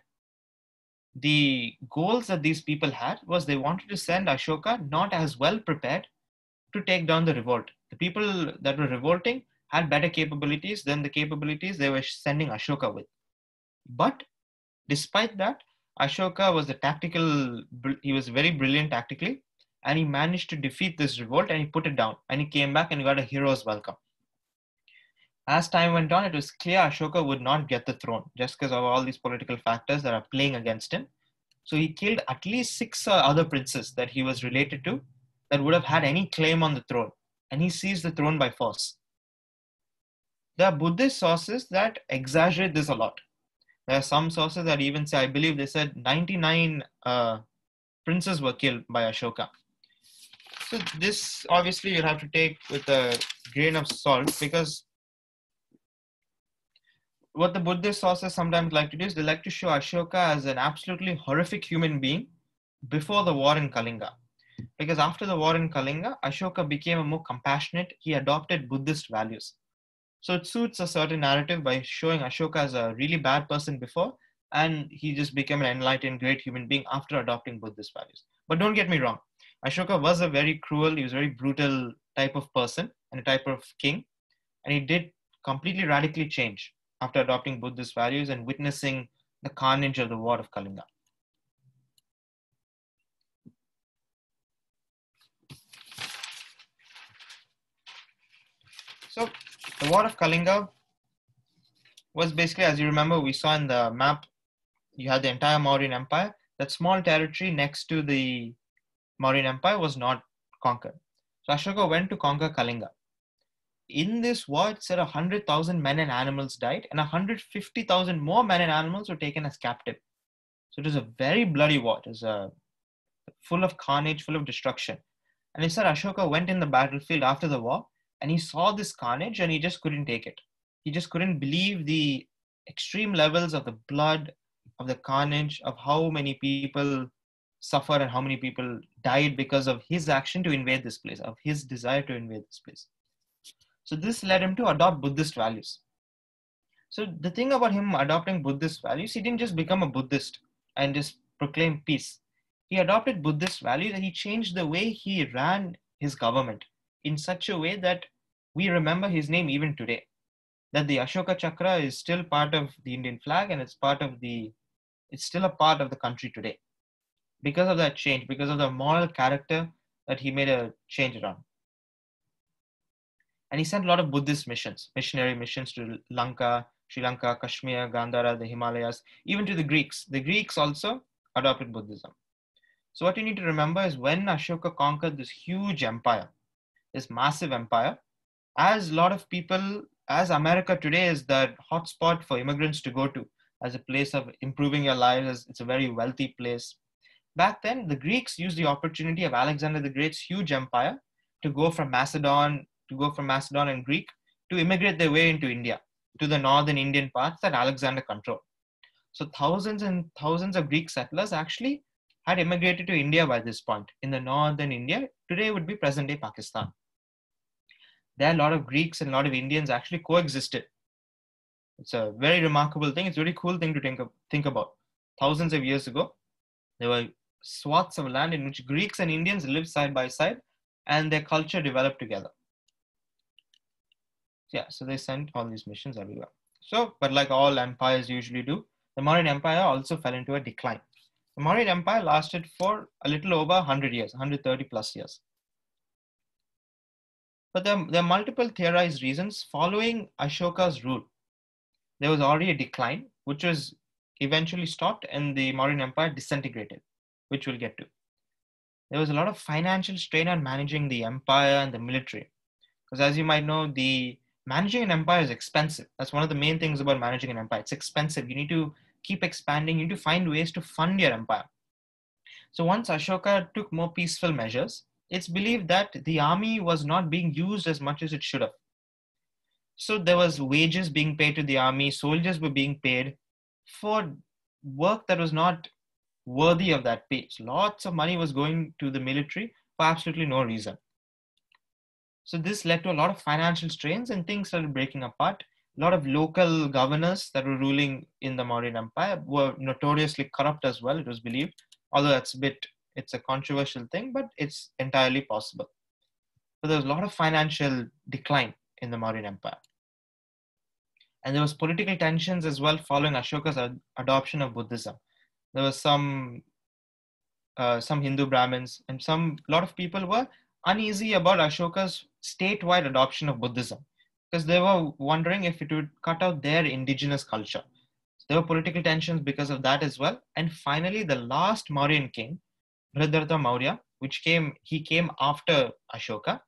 The goals that these people had was they wanted to send Ashoka not as well prepared to take down the revolt. The people that were revolting had better capabilities than the capabilities they were sending Ashoka with. But despite that, Ashoka was a tactical, he was very brilliant tactically and he managed to defeat this revolt and he put it down and he came back and got a hero's welcome. As time went on, it was clear Ashoka would not get the throne just because of all these political factors that are playing against him. So he killed at least six uh, other princes that he was related to that would have had any claim on the throne and he seized the throne by force. There are Buddhist sources that exaggerate this a lot. There are some sources that even say, I believe they said 99 uh, princes were killed by Ashoka. So this obviously you'll have to take with a grain of salt because what the Buddhist sources sometimes like to do is they like to show Ashoka as an absolutely horrific human being before the war in Kalinga. Because after the war in Kalinga, Ashoka became a more compassionate, he adopted Buddhist values. So it suits a certain narrative by showing Ashoka as a really bad person before, and he just became an enlightened, great human being after adopting Buddhist values. But don't get me wrong, Ashoka was a very cruel, he was a very brutal type of person and a type of king. And he did completely radically change after adopting Buddhist values and witnessing the carnage of the war of Kalinga. So the war of Kalinga was basically, as you remember, we saw in the map, you had the entire Mauryan Empire. That small territory next to the Mauryan Empire was not conquered. So Ashoka went to conquer Kalinga. In this war, it said 100,000 men and animals died, and 150,000 more men and animals were taken as captive. So it was a very bloody war. It was a, uh, full of carnage, full of destruction. And it said Ashoka went in the battlefield after the war, and he saw this carnage, and he just couldn't take it. He just couldn't believe the extreme levels of the blood, of the carnage, of how many people suffered and how many people died because of his action to invade this place, of his desire to invade this place. So this led him to adopt Buddhist values. So the thing about him adopting Buddhist values, he didn't just become a Buddhist and just proclaim peace. he adopted Buddhist values and he changed the way he ran his government in such a way that we remember his name even today. That the Ashoka Chakra is still part of the Indian flag and it's part of the, it's still a part of the country today. Because of that change, because of the moral character that he made a change around. And he sent a lot of Buddhist missions, missionary missions to Lanka, Sri Lanka, Kashmir, Gandhara, the Himalayas, even to the Greeks. The Greeks also adopted Buddhism. So what you need to remember is when Ashoka conquered this huge empire, this massive empire, as a lot of people, as America today is the hotspot for immigrants to go to, as a place of improving your lives, it's a very wealthy place. Back then, the Greeks used the opportunity of Alexander the Great's huge empire to go from Macedon, to go from Macedon and Greek, to immigrate their way into India, to the northern Indian parts that Alexander controlled. So thousands and thousands of Greek settlers actually had immigrated to India by this point. In the northern India, today would be present day Pakistan. There a lot of Greeks and a lot of Indians actually coexisted. It's a very remarkable thing. It's a really cool thing to think, of, think about. Thousands of years ago, there were swaths of land in which Greeks and Indians lived side by side and their culture developed together. Yeah, so they sent all these missions everywhere. So, but like all empires usually do, the Mauryan Empire also fell into a decline. The Mauryan Empire lasted for a little over 100 years, 130 plus years. But there, there are multiple theorized reasons following Ashoka's rule. There was already a decline, which was eventually stopped, and the Mauryan Empire disintegrated, which we'll get to. There was a lot of financial strain on managing the empire and the military. Because as you might know, the managing an empire is expensive. That's one of the main things about managing an empire. It's expensive. You need to keep expanding, you need to find ways to fund your empire. So once Ashoka took more peaceful measures, it's believed that the army was not being used as much as it should have. So there was wages being paid to the army, soldiers were being paid for work that was not worthy of that. So lots of money was going to the military for absolutely no reason. So this led to a lot of financial strains and things started breaking apart a lot of local governors that were ruling in the Mauryan Empire were notoriously corrupt as well, it was believed. Although that's a bit, it's a controversial thing, but it's entirely possible. So there was a lot of financial decline in the Mauryan Empire. And there was political tensions as well following Ashoka's ad- adoption of Buddhism. There was some uh, some Hindu Brahmins and some lot of people were uneasy about Ashoka's statewide adoption of Buddhism because they were wondering if it would cut out their indigenous culture. So there were political tensions because of that as well. And finally, the last Mauryan king, Brihadartha Maurya, which came, he came after Ashoka.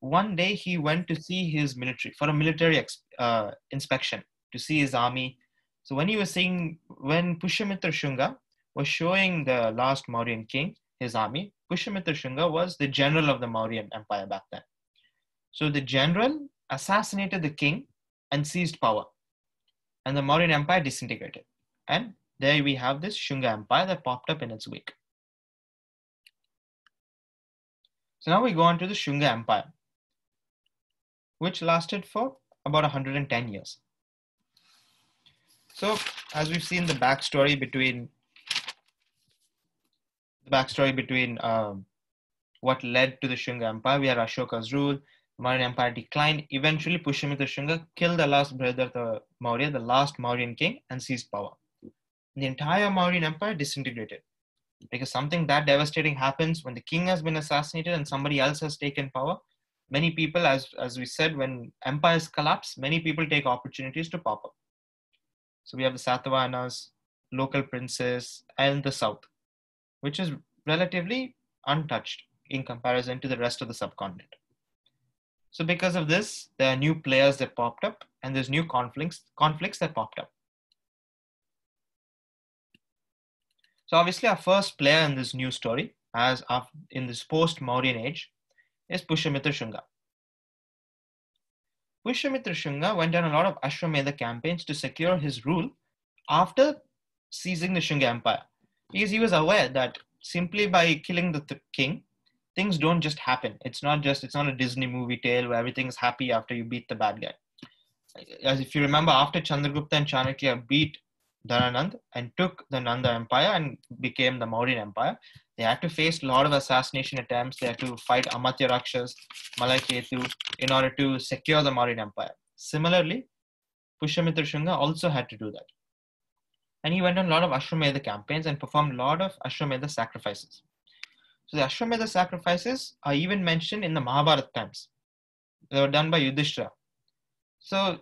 One day he went to see his military for a military uh, inspection to see his army. So when he was seeing, when Pushyamitra Shunga was showing the last Mauryan king his army, Pushyamitra Shunga was the general of the Mauryan Empire back then. So the general assassinated the king and seized power. And the Mauryan Empire disintegrated. And there we have this Shunga Empire that popped up in its wake. So now we go on to the Shunga Empire, which lasted for about 110 years. So, as we've seen the backstory between the backstory between um, what led to the Shunga Empire, we had Ashoka's rule, Mauryan Empire declined. Eventually, Pushyamitra Shunga killed the last Brihadartha Maurya, the last Mauryan king, and seized power. The entire Mauryan Empire disintegrated because something that devastating happens when the king has been assassinated and somebody else has taken power. Many people, as, as we said, when empires collapse, many people take opportunities to pop up. So we have the Satavahanas, local princes, and the south, which is relatively untouched in comparison to the rest of the subcontinent. So because of this, there are new players that popped up and there's new conflicts, conflicts that popped up. So obviously our first player in this new story, as in this post-Mauryan age, is Pushyamitra Shunga. Pushyamitra Shunga went on a lot of Ashwamedha campaigns to secure his rule after seizing the Shunga Empire. Because he was aware that simply by killing the th- king, things don't just happen. It's not just it's not a Disney movie tale where everything's happy after you beat the bad guy. As if you remember, after Chandragupta and Chanakya beat Dhananand and took the Nanda Empire and became the Mauryan Empire. They had to face a lot of assassination attempts. They had to fight Amatya Rakshas, Malaiketu in order to secure the Mauryan Empire. Similarly, Pushyamitra Shunga also had to do that. And he went on a lot of Ashwamedha campaigns and performed a lot of Ashwamedha sacrifices. So the Ashwamedha sacrifices are even mentioned in the Mahabharata times. They were done by Yudhishthira. So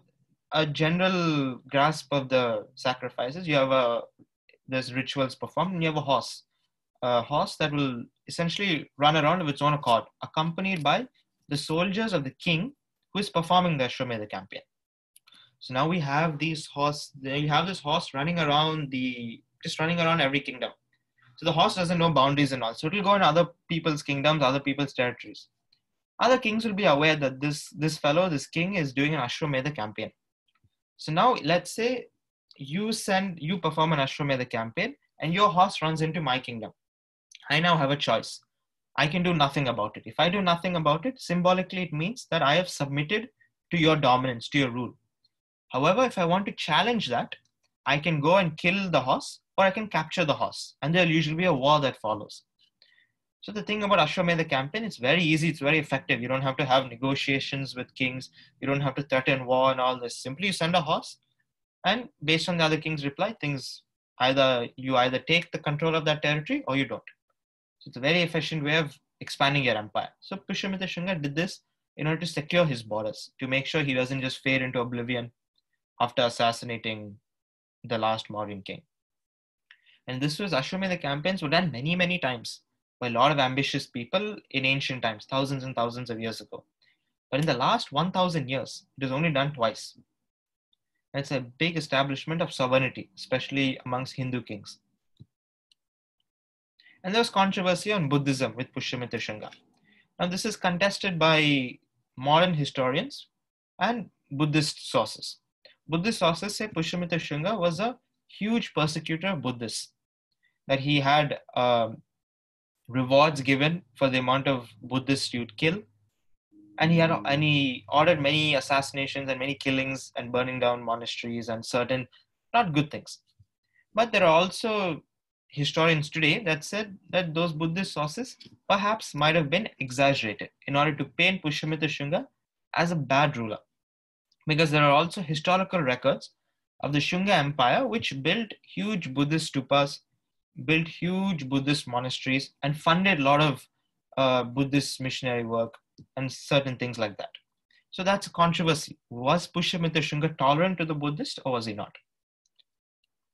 a general grasp of the sacrifices, you have a there's rituals performed, and you have a horse, a horse that will essentially run around of its own accord, accompanied by the soldiers of the king who is performing the Ashwamedha campaign. So now we have these horse, you have this horse running around the, just running around every kingdom. So the horse doesn't know boundaries and all. So it'll go in other people's kingdoms, other people's territories. Other kings will be aware that this, this fellow, this king is doing an Ashwamedha campaign. So now let's say you send, you perform an Ashwamedha campaign and your horse runs into my kingdom. I now have a choice. I can do nothing about it. If I do nothing about it, symbolically it means that I have submitted to your dominance, to your rule. However, if I want to challenge that, I can go and kill the horse or I can capture the horse. And there'll usually be a war that follows. So the thing about Ashwamedha campaign, it's very easy, it's very effective. You don't have to have negotiations with kings. You don't have to threaten war and all this. Simply you send a horse and based on the other king's reply, things either you either take the control of that territory or you don't. So it's a very efficient way of expanding your empire. So Pushyamitra Shunga did this in order to secure his borders, to make sure he doesn't just fade into oblivion after assassinating the last Mauryan king. And this was Ashwamedha campaigns were done many, many times by a lot of ambitious people in ancient times, thousands and thousands of years ago. But in the last 1000 years, it was only done twice. And it's a big establishment of sovereignty, especially amongst Hindu kings. And there was controversy on Buddhism with Pushyamitra Shunga. Now, this is contested by modern historians and Buddhist sources. Buddhist sources say Pushyamitra Shunga was a huge persecutor of Buddhists, that he had um, rewards given for the amount of Buddhists you'd kill. And he had and he ordered many assassinations and many killings and burning down monasteries and certain not good things. But there are also historians today that said that those Buddhist sources perhaps might have been exaggerated in order to paint Pushyamitra Shunga as a bad ruler. Because there are also historical records of the Shunga Empire which built huge Buddhist stupas built huge Buddhist monasteries and funded a lot of uh, Buddhist missionary work and certain things like that. So that's a controversy. Was Pushyamitra Shunga tolerant to the Buddhist or was he not?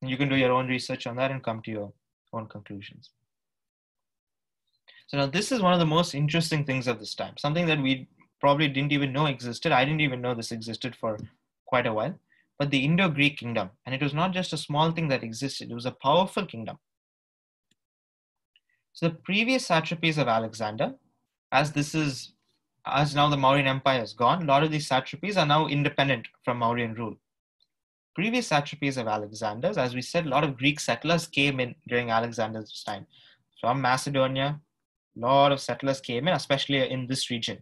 You can do your own research on that and come to your own conclusions. So now this is one of the most interesting things of this time, something that we probably didn't even know existed. I didn't even know this existed for quite a while. But the Indo-Greek kingdom, and it was not just a small thing that existed, it was a powerful kingdom. So the previous satrapies of Alexander, as this is, as now the Mauryan Empire is gone, a lot of these satrapies are now independent from Mauryan rule. Previous satrapies of Alexander's, as we said, a lot of Greek settlers came in during Alexander's time. From Macedonia, a lot of settlers came in, especially in this region.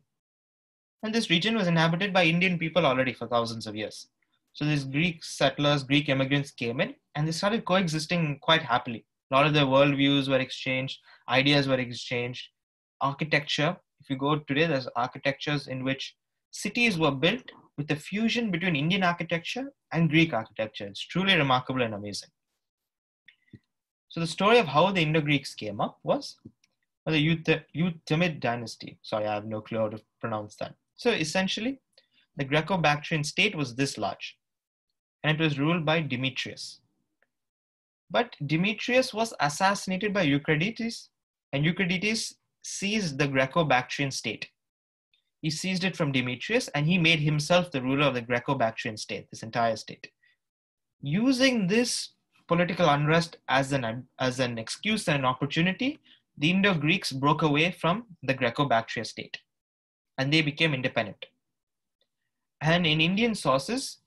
And this region was inhabited by Indian people already for thousands of years. So these Greek settlers, Greek immigrants came in and they started coexisting quite happily. A lot of their worldviews were exchanged, ideas were exchanged. Architecture, if you go today, there's architectures in which cities were built with a fusion between Indian architecture and Greek architecture. It's truly remarkable and amazing. So the story of how the Indo-Greeks came up was the Euthymid dynasty. Sorry, I have no clue how to pronounce that. So essentially, the Greco-Bactrian state was this large, and it was ruled by Demetrius. But Demetrius was assassinated by Eucrates and Eucrates seized the Greco-Bactrian state. He seized it from Demetrius and he made himself the ruler of the Greco-Bactrian state, this entire state. Using this political unrest as an, as an excuse and an opportunity, the Indo-Greeks broke away from the Greco-Bactrian state and they became independent. And in Indian sources,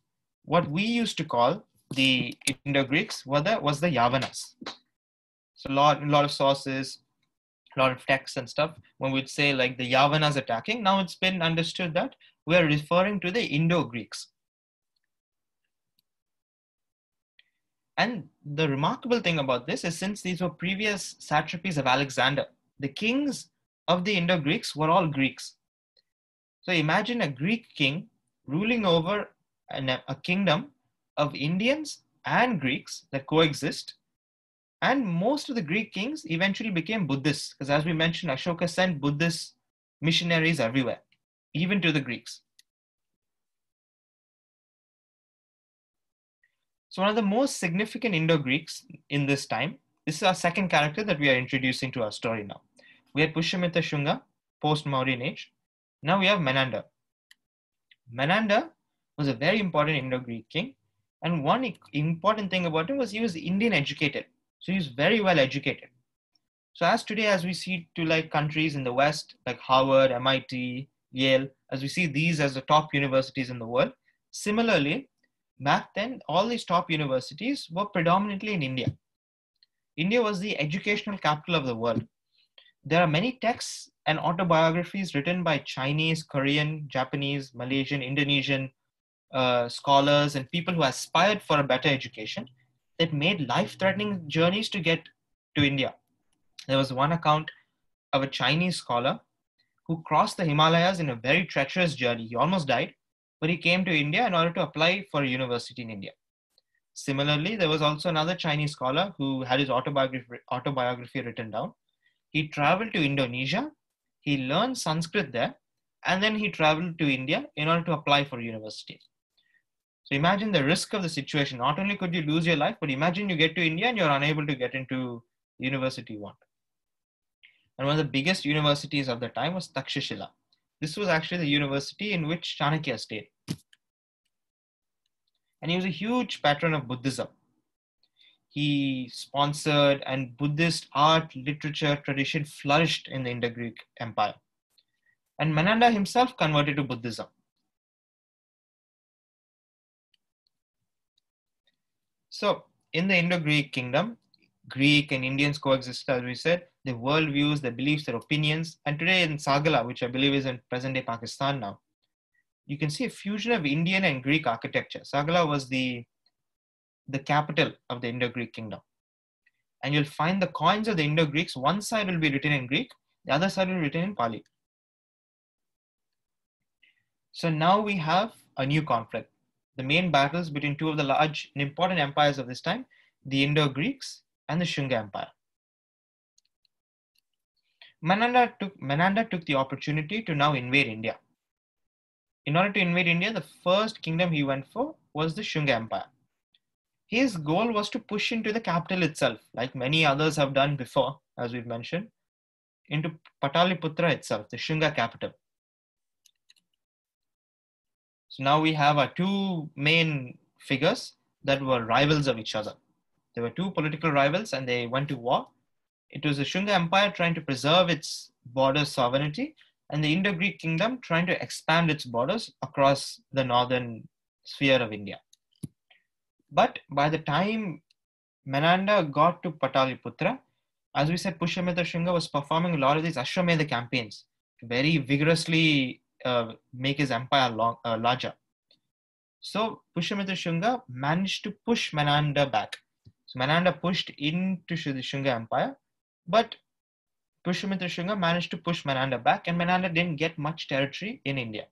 what we used to call the Indo-Greeks were the, was the Yavanas. So a lot, a lot of sources, lot of texts and stuff, when we'd say like the Yavanas attacking, now it's been understood that we're referring to the Indo-Greeks. And the remarkable thing about this is since these were previous satrapies of Alexander, the kings of the Indo Greeks were all Greeks. So imagine a Greek king ruling over an, a kingdom of Indians and Greeks that coexist. And most of the Greek kings eventually became Buddhists, because as we mentioned, Ashoka sent Buddhist missionaries everywhere, even to the Greeks. So one of the most significant Indo-Greeks in this time, this is our second character that we are introducing to our story now. We had Pushyamitra Shunga, post-Mauryan age. Now we have Menander. Menander was a very important Indo-Greek king. And one important thing about him was he was Indian educated. So he was very well educated. So as today, as we see to like countries in the West, like Harvard, MIT, Yale, as we see these as the top universities in the world, similarly, back then, all these top universities were predominantly in India. India was the educational capital of the world. There are many texts and autobiographies written by Chinese, Korean, Japanese, Malaysian, Indonesian uh, scholars and people who aspired for a better education that made life threatening journeys to get to India. There was one account of a Chinese scholar who crossed the Himalayas in a very treacherous journey. He almost died, but he came to India in order to apply for a university in India. Similarly, there was also another Chinese scholar who had his autobiography, autobiography written down. He traveled to Indonesia, he learned Sanskrit there, and then he traveled to India in order to apply for university. So imagine the risk of the situation. Not only could you lose your life, but imagine you get to India and you're unable to get into university you want. And one of the biggest universities of the time was Takshashila. This was actually the university in which Chanakya stayed. And he was a huge patron of Buddhism. He sponsored and Buddhist art, literature, tradition flourished in the Indo-Greek Empire. And Menander himself converted to Buddhism. So in the Indo-Greek kingdom, Greek and Indians coexist, as we said, their worldviews, their beliefs, their opinions. And today in Sagala, which I believe is in present-day Pakistan now, you can see a fusion of Indian and Greek architecture. Sagala was the, the capital of the Indo-Greek kingdom. And you'll find the coins of the Indo-Greeks, one side will be written in Greek, the other side will be written in Pali. So now we have a new conflict the main battles between two of the large and important empires of this time, the Indo-Greeks and the Shunga Empire. Menander took, Menander took the opportunity to now invade India. In order to invade India, the first kingdom he went for was the Shunga Empire. His goal was to push into the capital itself, like many others have done before, as we've mentioned, into Pataliputra itself, the Shunga capital. So now we have our two main figures that were rivals of each other. There were two political rivals and they went to war. It was the Shunga Empire trying to preserve its border sovereignty and the Indo-Greek kingdom trying to expand its borders across the northern sphere of India. But by the time Menander got to Pataliputra, as we said, Pushyamitra Shunga was performing a lot of these Ashwamedha campaigns, very vigorously uh, make his empire long, uh, larger. So Pushyamitra Shunga managed to push Menander back. So Menander pushed into the Shunga Empire, but Pushyamitra Shunga managed to push Menander back, and Menander didn't get much territory in India.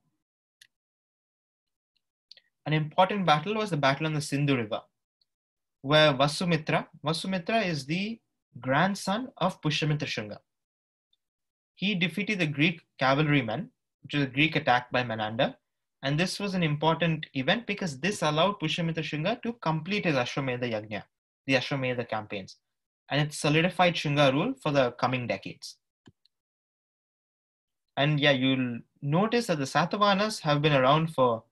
An important battle was the battle on the Sindhu River, where Vasumitra, Vasumitra is the grandson of Pushyamitra Shunga. He defeated the Greek cavalrymen which was a Greek attack by Menander. And this was an important event because this allowed Pushyamitra Shunga to complete his Ashwamedha Yajna, the Ashwamedha campaigns. And it solidified Shunga rule for the coming decades. And yeah, you'll notice that the Satavahanas have been around for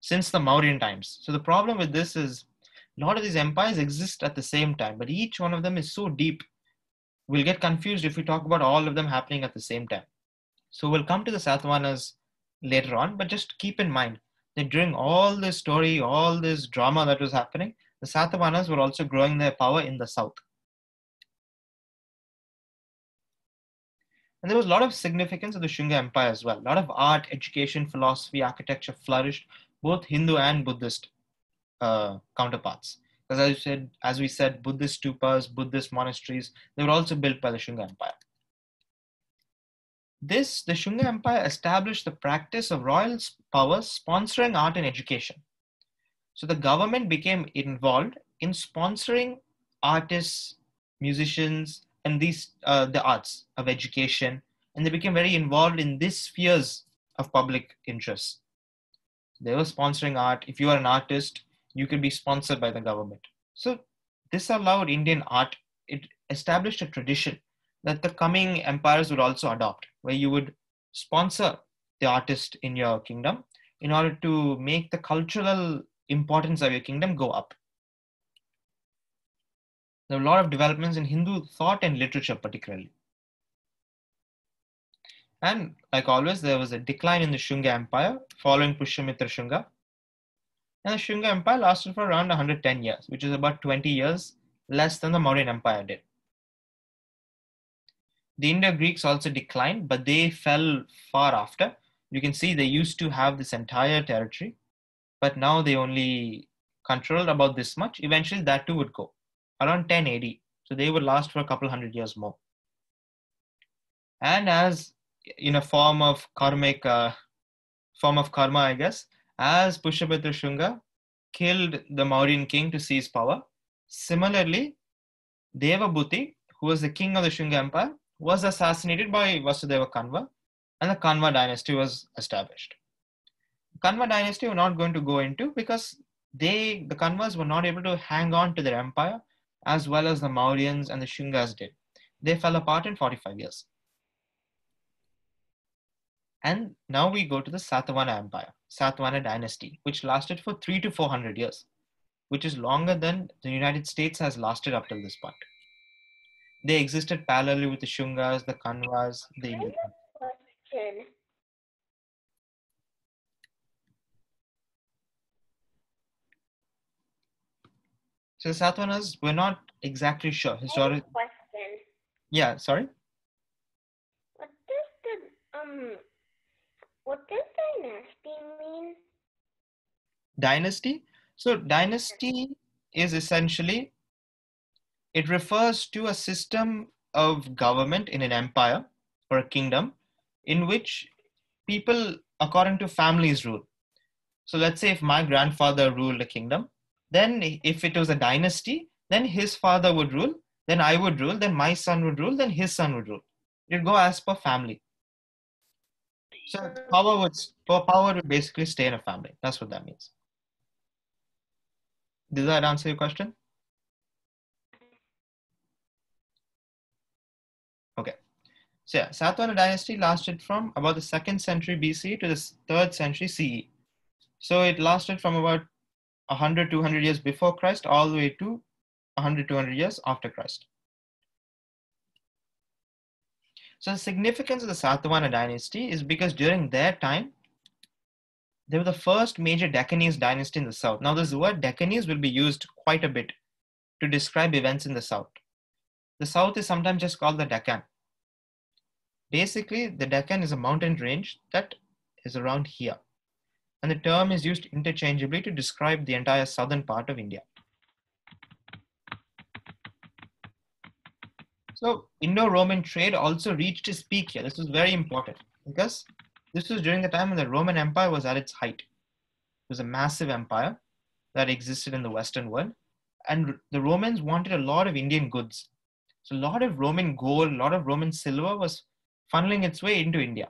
since the Mauryan times. So the problem with this is a lot of these empires exist at the same time, but each one of them is so deep. We'll get confused if we talk about all of them happening at the same time. So we'll come to the Satavahanas later on, but just keep in mind that during all this story, all this drama that was happening, the Satavahanas were also growing their power in the south. And there was a lot of significance of the Shunga Empire as well. A lot of art, education, philosophy, architecture flourished, both Hindu and Buddhist uh, counterparts. As I said, as we said, Buddhist stupas, Buddhist monasteries, they were also built by the Shunga Empire. This, the Shunga Empire established the practice of royal powers sponsoring art and education. So the government became involved in sponsoring artists, musicians, and these uh, the arts of education, and they became very involved in these spheres of public interest. They were sponsoring art. If you are an artist, you could be sponsored by the government. So this allowed Indian art. It established a tradition that the coming empires would also adopt, where you would sponsor the artist in your kingdom in order to make the cultural importance of your kingdom go up. There were a lot of developments in Hindu thought and literature, particularly. And like always, there was a decline in the Shunga Empire following Pushyamitra Shunga. And the Shunga Empire lasted for around 110 years, which is about 20 years less than the Mauryan Empire did. The Indo Greeks also declined, but they fell far after. You can see they used to have this entire territory, but now they only controlled about this much. Eventually, that too would go around 10 AD. So they would last for a couple hundred years more. And as in a form of karmic, uh, form of karma, I guess, as Pushyamitra Shunga killed the Mauryan king to seize power, similarly, Devabhuti, who was the king of the Shunga Empire, was assassinated by Vasudeva Kanva and the Kanva dynasty was established. Kanva dynasty we're not going to go into because they, the Kanvas were not able to hang on to their empire as well as the Mauryans and the Shungas did. They fell apart in 45 years. And now we go to the Satavahana Empire, Satavahana dynasty, which lasted for three to 400 years, which is longer than the United States has lasted up till this point. They existed parallelly with the Shungas, the Kanvas, the Indians. So the Satavahanas, we're not exactly sure. Historic. Question. Yeah, sorry. What does the um what does dynasty mean? Dynasty. So dynasty is essentially it refers to a system of government in an empire or a kingdom in which people according to families rule. So let's say if my grandfather ruled a kingdom, then if it was a dynasty, then his father would rule, then I would rule, then my son would rule, then his son would rule. It would go as per family. So power would power would basically stay in a family. That's what that means. Does that answer your question? Okay. So yeah, Satavahana dynasty lasted from about the second century BC to the third century CE. So it lasted from about 100, 200 years before Christ all the way to 100, 200 years after Christ. So the significance of the Satavahana dynasty is because during their time, they were the first major Deccanese dynasty in the south. Now this word Deccanese will be used quite a bit to describe events in the south. The south is sometimes just called the Deccan. Basically, the Deccan is a mountain range that is around here and the term is used interchangeably to describe the entire southern part of India. So Indo-Roman trade also reached its peak here. This was very important because this was during the time when the Roman Empire was at its height. It was a massive empire that existed in the Western world. And the Romans wanted a lot of Indian goods. So a lot of Roman gold, a lot of Roman silver was funneling its way into India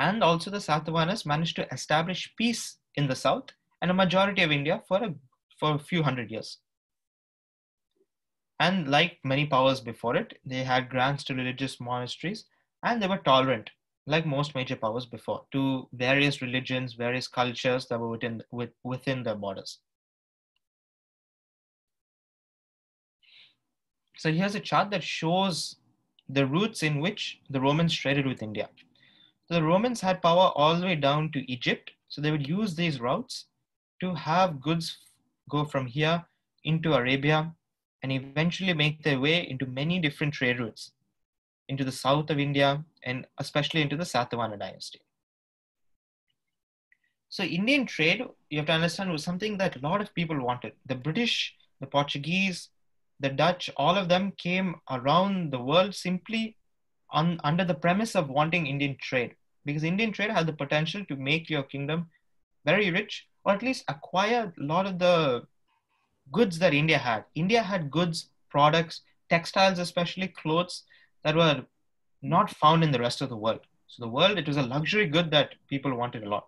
and also the Satavahanas managed to establish peace in the south and a majority of India for a, for a few hundred years. And like many powers before it, they had grants to religious monasteries and they were tolerant, like most major powers before, to various religions, various cultures that were within, with, within their borders. So here's a chart that shows the routes in which the Romans traded with India. So the Romans had power all the way down to Egypt. So they would use these routes to have goods go from here into Arabia and eventually make their way into many different trade routes into the south of India and especially into the Satavahana dynasty. So Indian trade, you have to understand, was something that a lot of people wanted. The British, the Portuguese, the Dutch, all of them came around the world simply on, under the premise of wanting Indian trade, because Indian trade had the potential to make your kingdom very rich, or at least acquire a lot of the goods that India had. India had goods, products, textiles, especially clothes that were not found in the rest of the world. So the world, it was a luxury good that people wanted a lot.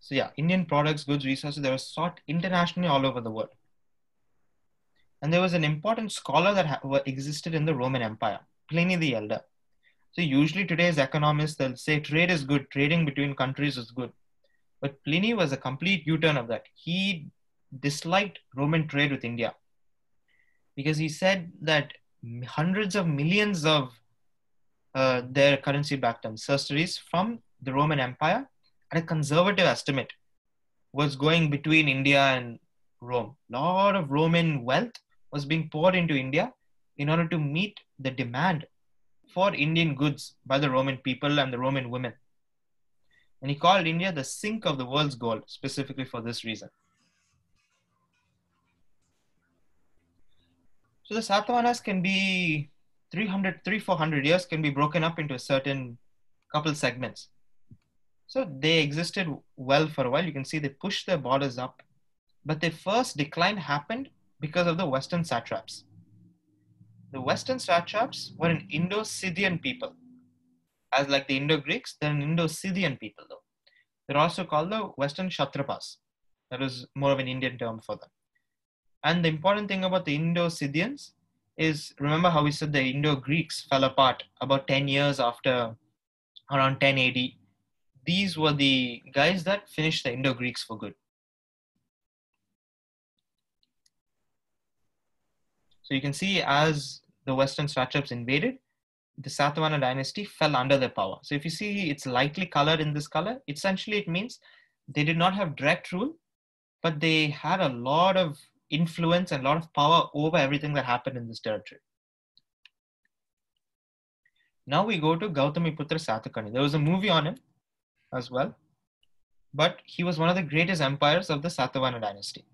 So yeah, Indian products, goods, resources, they were sought internationally all over the world. And there was an important scholar that ha- existed in the Roman Empire, Pliny the Elder. So usually today's economists, they'll say trade is good, trading between countries is good. But Pliny was a complete U-turn of that. He disliked Roman trade with India because he said that hundreds of millions of uh, their currency backed terms, sesterces from the Roman Empire at a conservative estimate was going between India and Rome. A lot of Roman wealth was being poured into India in order to meet the demand for Indian goods by the Roman people and the Roman women. And he called India the sink of the world's gold, specifically for this reason. So the Satavahanas can be 300, 300, 400 years can be broken up into a certain couple segments. So they existed well for a while. You can see they pushed their borders up, but their first decline happened because of the Western satraps. The Western satraps were an Indo-Scythian people. As like the Indo-Greeks, they're an Indo-Scythian people though. They're also called the Western Kshatrapas. That was more of an Indian term for them. And the important thing about the Indo-Scythians is remember how we said the Indo-Greeks fell apart about 10 years after around 10 AD. These were the guys that finished the Indo-Greeks for good. So you can see as the Western satraps invaded, the Satavahana dynasty fell under their power. So if you see it's lightly colored in this color, essentially it means they did not have direct rule, but they had a lot of influence and a lot of power over everything that happened in this territory. Now we go to Gautamiputra Satakani. There was a movie on him as well, but he was one of the greatest empires of the Satavahana dynasty.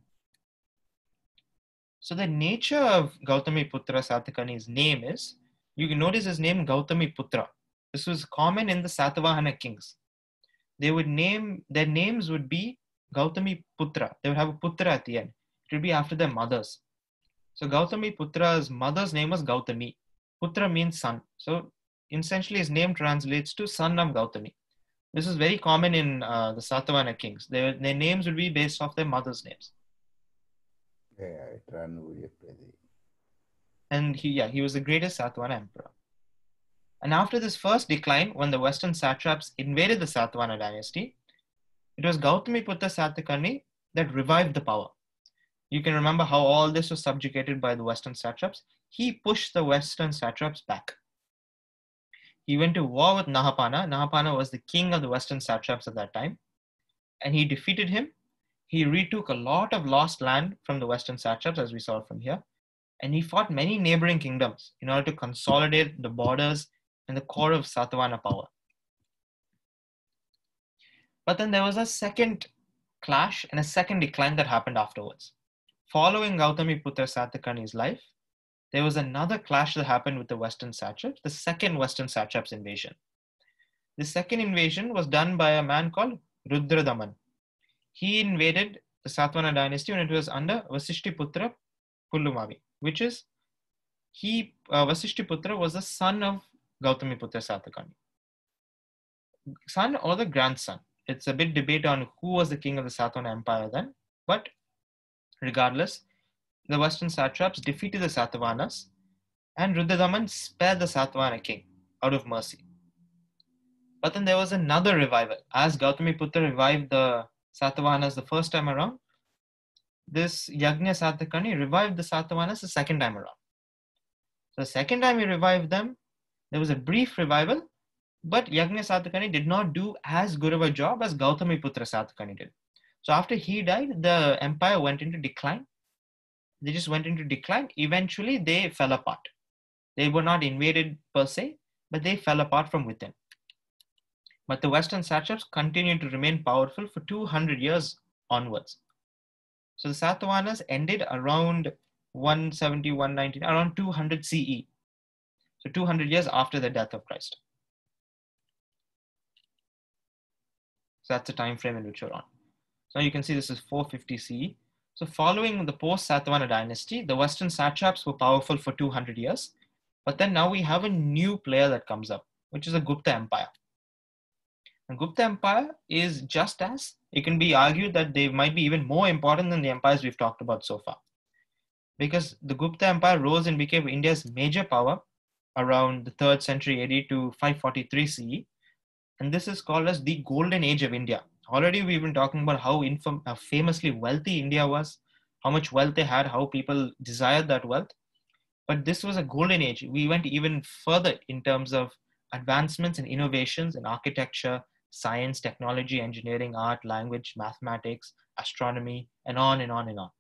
So the nature of Gautamiputra Satakani's name is, you can notice his name Gautamiputra. This was common in the Satavahana kings. They would name, their names would be Gautami Putra. They would have a Putra at the end. It would be after their mothers. So Gautami Putra's mother's name was Gautami. Putra means son. So essentially his name translates to son of Gautami. This is very common in uh, the Satavahana kings. Their, their names would be based off their mother's names. Yeah, And he, yeah, he was the greatest Satavahana emperor. And after this first decline, when the Western satraps invaded the Satavahana dynasty, it was Gautamiputra Satakani that revived the power. You can remember how all this was subjugated by the Western satraps. He pushed the Western satraps back. He went to war with Nahapana. Nahapana was the king of the Western satraps at that time. And he defeated him. He retook a lot of lost land from the Western satraps, as we saw from here. And he fought many neighboring kingdoms in order to consolidate the borders and the core of Satavahana power. But then there was a second clash and a second decline that happened afterwards. Following Gautamiputra Satakani's life, there was another clash that happened with the Western satraps, the second Western satraps invasion. The second invasion was done by a man called Rudradaman. He invaded the Satavahana dynasty when it was under Vasishtiputra Pulumavi, which is he uh, Vasishtiputra was the son of Gautamiputra Satakani. Son or the grandson. It's a bit debate on who was the king of the Satavahana Empire then, but regardless, the Western satraps defeated the Satavahanas and Rudradaman spared the Satavahana king out of mercy. But then there was another revival. As Gautamiputra revived the Satavahanas the first time around, this Yagna Satakani revived the Satavahanas the second time around. So the second time he revived them, there was a brief revival, but Yagna Satakani did not do as good of a job as Gautamiputra Satakani did. So after he died, the empire went into decline. They just went into decline. Eventually, they fell apart. They were not invaded per se, but they fell apart from within. But the Western satraps continued to remain powerful for 200 years onwards. So the Satavahanas ended around 170, 190, around 200 CE. So 200 years after the death of Christ. So that's the time frame in which we're on. So you can see this is 450 CE. So following the post-Satavahana dynasty, the Western satraps were powerful for 200 years. But then now we have a new player that comes up, which is the Gupta Empire. The Gupta Empire is just as, it can be argued that they might be even more important than the empires we've talked about so far. Because the Gupta Empire rose and became India's major power around the 3rd century AD to 543 CE. And this is called as the Golden Age of India. Already we've been talking about how, infam- famously wealthy India was, how much wealth they had, how people desired that wealth. But this was a golden age. We went even further in terms of advancements and innovations in architecture, science, technology, engineering, art, language, mathematics, astronomy, and on and on and on.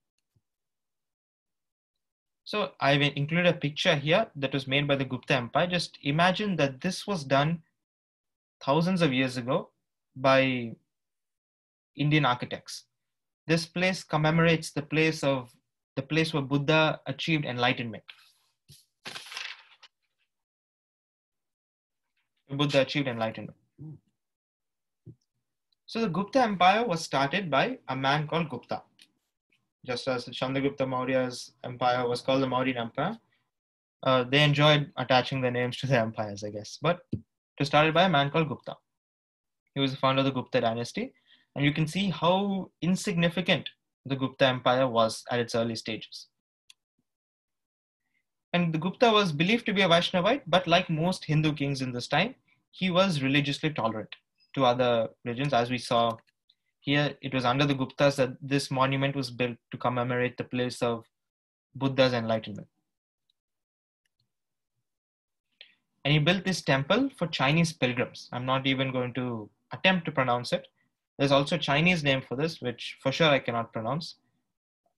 So I've included a picture here that was made by the Gupta Empire. Just imagine that this was done thousands of years ago by Indian architects. This place commemorates the place of the place where Buddha achieved enlightenment. Buddha achieved enlightenment. So the Gupta Empire was started by a man called Gupta. Just as Chandragupta Maurya's empire was called the Mauryan Empire, uh, they enjoyed attaching their names to their empires, I guess. But it was started by a man called Gupta. He was the founder of the Gupta dynasty. And you can see how insignificant the Gupta Empire was at its early stages. And the Gupta was believed to be a Vaishnavite, but like most Hindu kings in this time, he was religiously tolerant to other religions. As we saw here, it was under the Guptas that this monument was built to commemorate the place of Buddha's enlightenment. And he built this temple for Chinese pilgrims. I'm not even going to attempt to pronounce it. There's also a Chinese name for this, which for sure I cannot pronounce.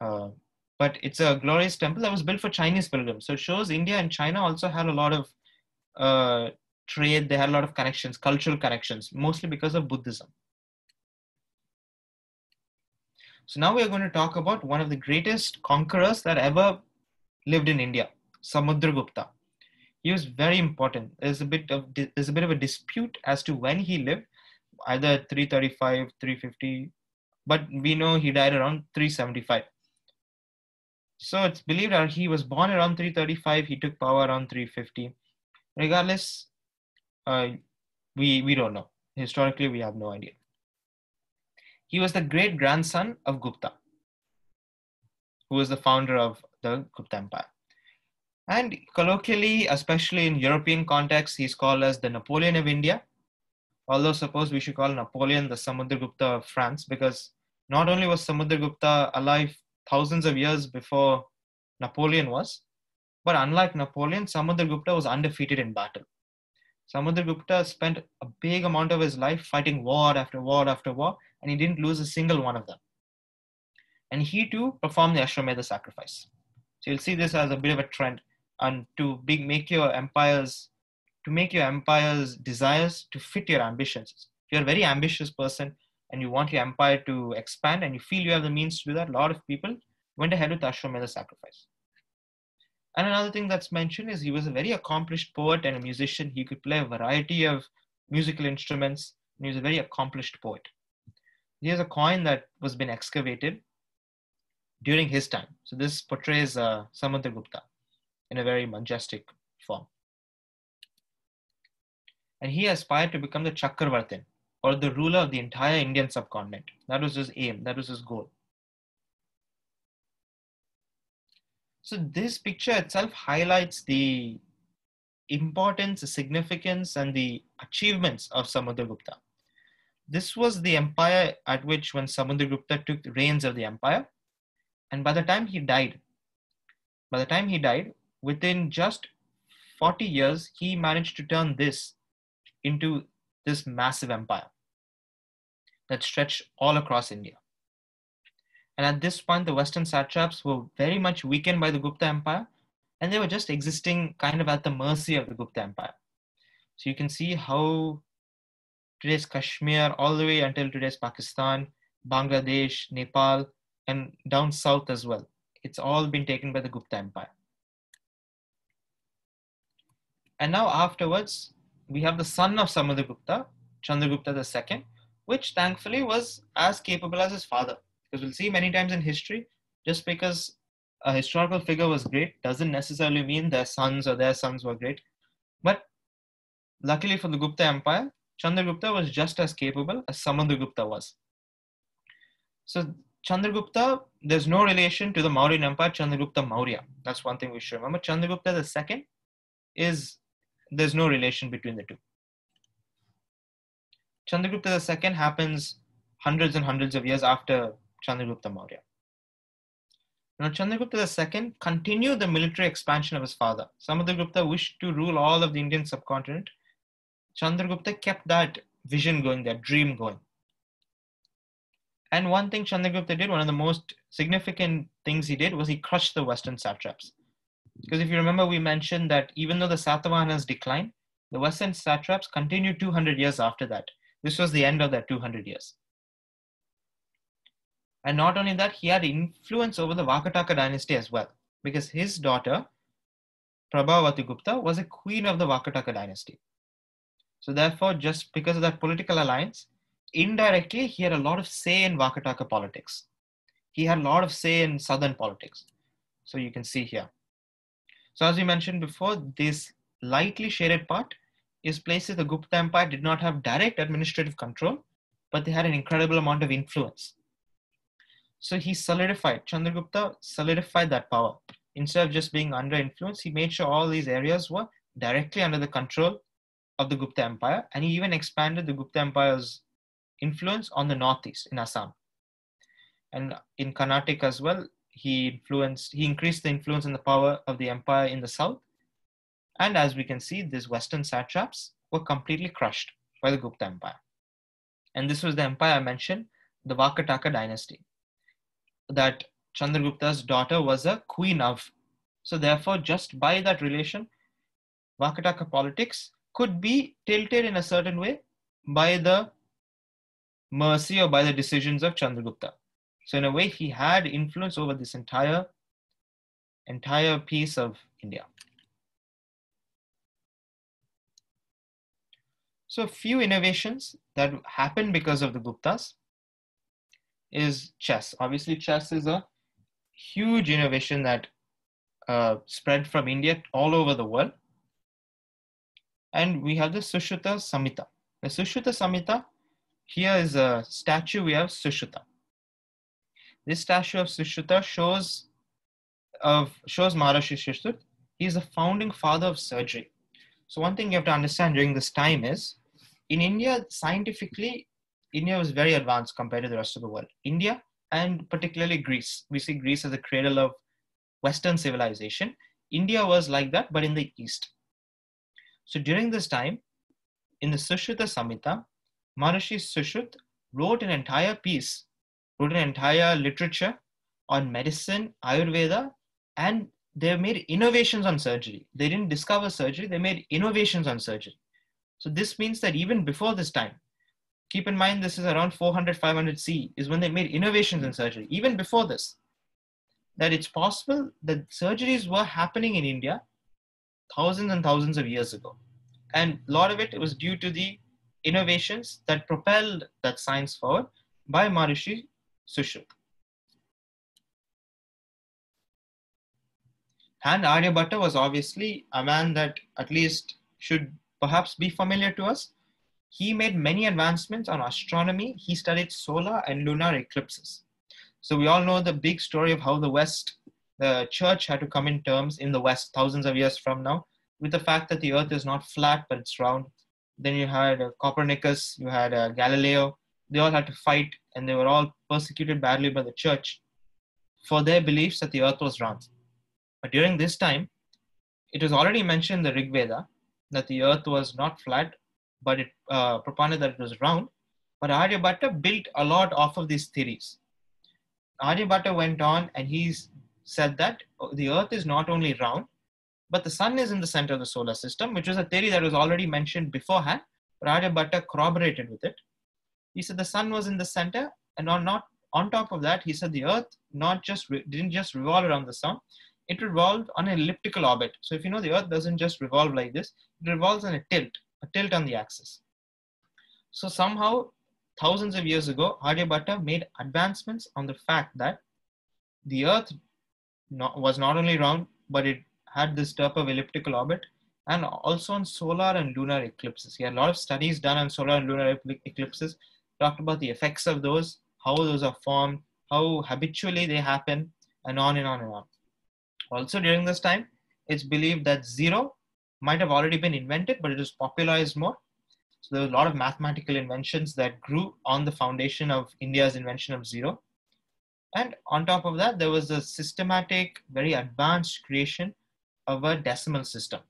Uh, but it's a glorious temple that was built for Chinese pilgrims. So it shows India and China also had a lot of uh, trade, they had a lot of connections, cultural connections, mostly because of Buddhism. So now we are going to talk about one of the greatest conquerors that ever lived in India, Samudragupta. He was very important. There's a bit of there's a bit of a dispute as to when he lived, either 335, 350, but we know he died around 375. So it's believed that he was born around 335, he took power around 350. Regardless, uh, we, we don't know. Historically, we have no idea. He was the great grandson of Gupta, who was the founder of the Gupta Empire. And colloquially, especially in European context, he's called as the Napoleon of India. Although suppose we should call Napoleon the Samudragupta of France, because not only was Samudragupta alive thousands of years before Napoleon was, but unlike Napoleon, Samudragupta was undefeated in battle. Samudragupta spent a big amount of his life fighting war after war after war, and he didn't lose a single one of them. And he too performed the Ashwamedha sacrifice. So you'll see this as a bit of a trend, and to make your empires, to make your empire's desires to fit your ambitions. If you're a very ambitious person and you want your empire to expand, and you feel you have the means to do that, a lot of people went ahead with Ashwamedha sacrifice. And another thing that's mentioned is he was a very accomplished poet and a musician. He could play a variety of musical instruments, and he was a very accomplished poet. Here's a coin that was been excavated during his time. So this portrays uh, Samudragupta in a very majestic form. And he aspired to become the Chakravartin, or the ruler of the entire Indian subcontinent. That was his aim, that was his goal. So this picture itself highlights the importance, the significance, and the achievements of Samudragupta. This was the empire at which when Samudragupta took the reins of the empire, and by the time he died, by the time he died, within just 40 years, he managed to turn this into this massive empire that stretched all across India. And at this point, the Western satraps were very much weakened by the Gupta Empire, and they were just existing kind of at the mercy of the Gupta Empire. So you can see how today's Kashmir, all the way until today's Pakistan, Bangladesh, Nepal, and down south as well. It's all been taken by the Gupta Empire. And now afterwards, we have the son of Samudragupta, Chandragupta II, which thankfully was as capable as his father. Because we'll see many times in history, just because a historical figure was great doesn't necessarily mean their sons or their sons were great. But luckily for the Gupta Empire, Chandragupta was just as capable as Samudragupta was. So Chandragupta, there's no relation to the Mauryan Empire, Chandragupta Maurya. That's one thing we should remember. Chandragupta II is, there's no relation between the two. Chandragupta II happens hundreds and hundreds of years after Chandragupta Maurya. Now, Chandragupta II continued the military expansion of his father. Samudragupta wished to rule all of the Indian subcontinent. Chandragupta kept that vision going, that dream going. And one thing Chandragupta did, one of the most significant things he did, was he crushed the Western satraps. Because if you remember, we mentioned that even though the Satavahanas declined, the Western satraps continued 200 years after that. This was the end of that 200 years. And not only that, he had influence over the Vakataka dynasty as well, because his daughter, Prabhavati Gupta, was a queen of the Vakataka dynasty. So, therefore, just because of that political alliance, indirectly, he had a lot of say in Vakataka politics. He had a lot of say in southern politics. So, you can see here. So, as we mentioned before, this lightly shaded part is places the Gupta Empire did not have direct administrative control, but they had an incredible amount of influence. So he solidified, Chandragupta solidified that power. Instead of just being under influence, he made sure all these areas were directly under the control of the Gupta Empire, and he even expanded the Gupta Empire's influence on the northeast in Assam. And in Carnatic as well, he influenced, he increased the influence and the power of the empire in the south. And as we can see, these western satraps were completely crushed by the Gupta Empire. And this was the empire I mentioned, the Vakataka dynasty, that Chandragupta's daughter was a queen of. So therefore, just by that relation, Vakataka politics could be tilted in a certain way by the mercy or by the decisions of Chandragupta. So in a way, he had influence over this entire entire piece of India. So a few innovations that happened because of the Guptas is chess. Obviously, chess is a huge innovation that uh, spread from India all over the world. And we have the Sushruta Samhita. The Sushruta Samhita, here is a statue we have Sushruta. This statue of Sushruta shows of shows Maharishi Sushruta. He is the founding father of surgery. So one thing you have to understand during this time is, in India, scientifically, India was very advanced compared to the rest of the world. India and particularly Greece. We see Greece as the cradle of Western civilization. India was like that, but in the East. So during this time, in the Sushruta Samhita, Maharishi Sushrut wrote an entire piece, wrote an entire literature on medicine, Ayurveda, and they made innovations on surgery. They didn't discover surgery, they made innovations on surgery. So this means that even before this time, keep in mind this is around 400, 500 C, is when they made innovations in surgery. Even before this, that it's possible that surgeries were happening in India thousands and thousands of years ago. And a lot of it was due to the innovations that propelled that science forward by Maharishi Sushruta. And Aryabhatta was obviously a man that at least should perhaps be familiar to us. He made many advancements on astronomy. He studied solar and lunar eclipses. So we all know the big story of how the West, the church had to come in terms in the West thousands of years from now with the fact that the earth is not flat but it's round. Then you had uh, Copernicus, you had uh, Galileo. They all had to fight and they were all persecuted badly by the church for their beliefs that the earth was round. But during this time, it was already mentioned in the Rig Veda that the earth was not flat, but it uh, propounded that it was round. But Aryabhatta built a lot off of these theories. Aryabhatta went on and he said that the earth is not only round, but the sun is in the center of the solar system, which was a theory that was already mentioned beforehand, But Aryabhatta corroborated with it. He said the sun was in the center, and on not on top of that, he said the Earth not just re- didn't just revolve around the sun, it revolved on an elliptical orbit. So if you know the Earth doesn't just revolve like this, it revolves on a tilt, a tilt on the axis. So somehow, thousands of years ago, Aryabhatta made advancements on the fact that the Earth not, was not only round, but it had this type of elliptical orbit, and also on solar and lunar eclipses. He had a lot of studies done on solar and lunar eclipses, talked about the effects of those, how those are formed, how habitually they happen, and on and on and on. Also, during this time, it's believed that zero might have already been invented, but it was popularized more. So there were a lot of mathematical inventions that grew on the foundation of India's invention of zero. And on top of that, there was a systematic, very advanced creation of a decimal system.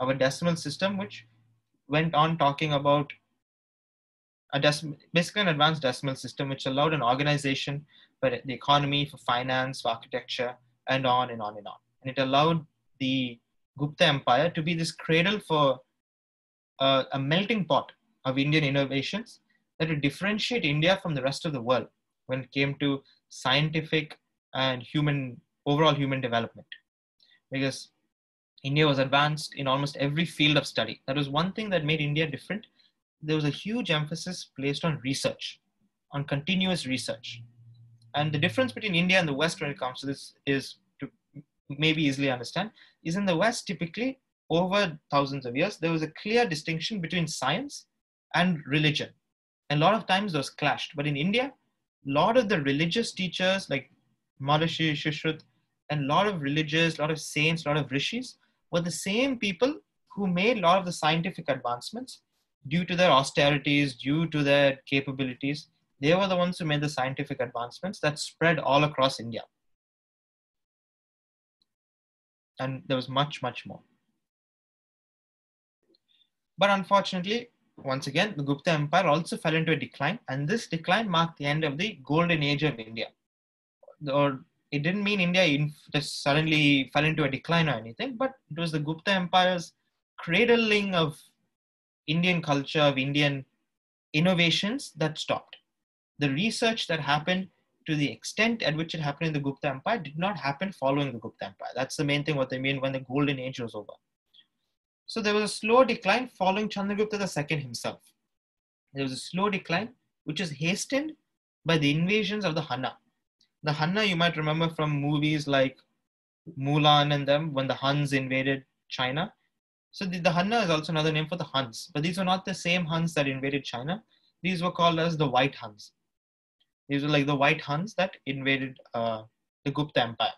Of a decimal system which went on talking about a decimal, basically an advanced decimal system which allowed an organization for the economy, for finance, for architecture, and on and on and on. And it allowed the Gupta Empire to be this cradle for uh, a melting pot of Indian innovations that would differentiate India from the rest of the world when it came to scientific and human overall human development. Because India was advanced in almost every field of study. That was one thing that made India different. There was a huge emphasis placed on research, on continuous research. And the difference between India and the West when it comes to this is to maybe easily understand is in the West, typically over thousands of years, there was a clear distinction between science and religion. And a lot of times those clashed. But in India, a lot of the religious teachers like Maharishi Sushruta and a lot of religious, a lot of saints, a lot of rishis were the same people who made a lot of the scientific advancements due to their austerities, due to their capabilities. They were the ones who made the scientific advancements that spread all across India. And there was much, much more. But unfortunately, once again, the Gupta Empire also fell into a decline, and this decline marked the end of the golden age of India. Or it didn't mean India just suddenly fell into a decline or anything, but it was the Gupta Empire's cradling of Indian culture, of Indian innovations that stopped the research that happened to the extent at which it happened in the Gupta Empire did not happen following the Gupta Empire. That's the main thing what they mean when the golden age was over. So there was a slow decline following Chandragupta II himself. There was a slow decline which was hastened by the invasions of the Hanna. The Hanna you might remember from movies like Mulan and them when the Huns invaded China. So the, the Hanna is also another name for the Huns, but these were not the same Huns that invaded China. These were called as the White Huns. These were like the white Huns that invaded uh, the Gupta Empire.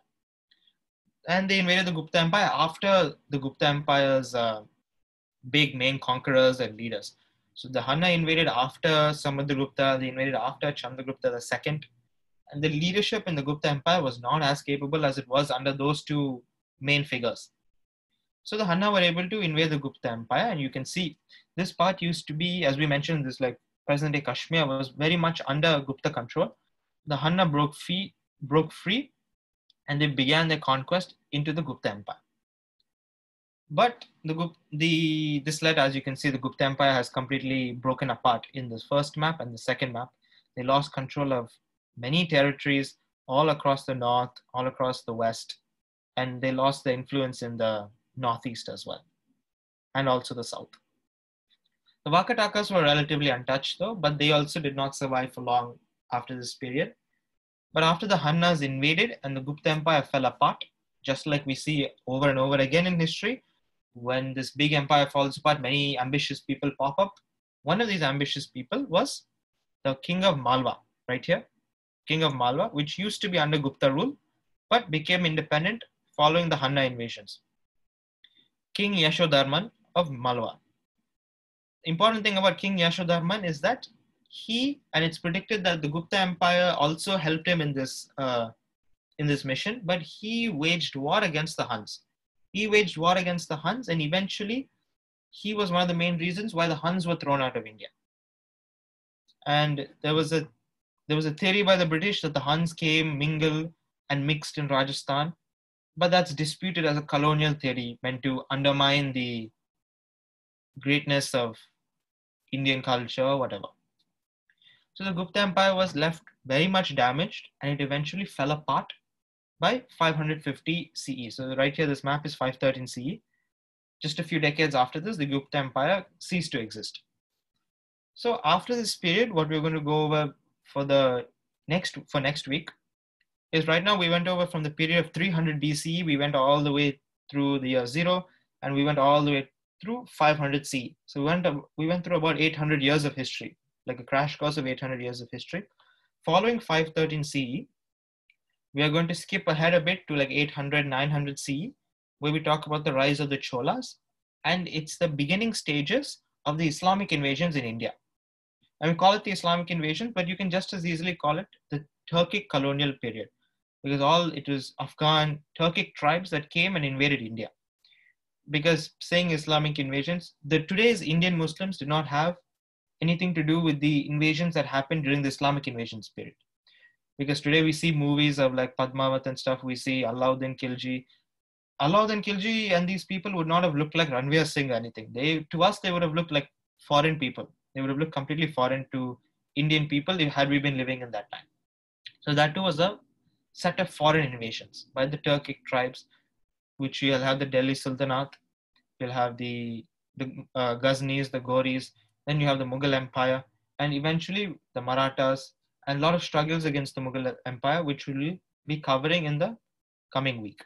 And they invaded the Gupta Empire after the Gupta Empire's uh, big main conquerors and leaders. So the Hanna invaded after Samudragupta, they invaded after Chandragupta II. And the leadership in the Gupta Empire was not as capable as it was under those two main figures. So the Hanna were able to invade the Gupta Empire, and you can see this part used to be, as we mentioned, this like present-day Kashmir was very much under Gupta control. The Hanna broke free, broke free, and they began their conquest into the Gupta Empire. But the, the this led, as you can see, the Gupta Empire has completely broken apart in this first map and the second map. They lost control of many territories all across the north, all across the west, and they lost their influence in the northeast as well, and also the south. The Vakatakas were relatively untouched though, but they also did not survive for long after this period. But after the Hannas invaded and the Gupta Empire fell apart, just like we see over and over again in history, when this big empire falls apart, many ambitious people pop up. One of these ambitious people was the king of Malwa, right here, king of Malwa, which used to be under Gupta rule, but became independent following the Hanna invasions. King Yashodharman of Malwa important thing about King Yashodharman is that he, and it's predicted that the Gupta Empire also helped him in this uh, in this mission, but he waged war against the Huns. He waged war against the Huns, and eventually, he was one of the main reasons why the Huns were thrown out of India. And there was a there was a theory by the British that the Huns came, mingled, and mixed in Rajasthan, but that's disputed as a colonial theory meant to undermine the greatness of Indian culture, or whatever. So the Gupta Empire was left very much damaged and it eventually fell apart by 550 CE. So right here, this map is 513 CE. Just a few decades after this, the Gupta Empire ceased to exist. So after this period, what we're going to go over for the next for next week is right now we went over from the period of 300 BCE, we went all the way through the year zero, and we went all the way through 500 CE. So we went we went through about 800 years of history, like a crash course of 800 years of history. Following 513 CE, we are going to skip ahead a bit to like 800, 900 CE, where we talk about the rise of the Cholas, and it's the beginning stages of the Islamic invasions in India. And we call it the Islamic invasion, but you can just as easily call it the Turkic colonial period, because all it was Afghan, Turkic tribes that came and invaded India. Because saying Islamic invasions, the today's Indian Muslims do not have anything to do with the invasions that happened during the Islamic invasions period. Because today we see movies of like Padmavat and stuff, we see Alauddin Khilji. Alauddin Khilji and these people would not have looked like Ranveer Singh or anything. They to us they would have looked like foreign people they would have looked completely foreign to Indian people had we been living in that time. So that too was a set of foreign invasions by the Turkic tribes, which you'll have the Delhi Sultanate, you'll have the, the uh, Ghaznis, the Ghoris, then you have the Mughal Empire, and eventually the Marathas, and a lot of struggles against the Mughal Empire, which we'll be covering in the coming week.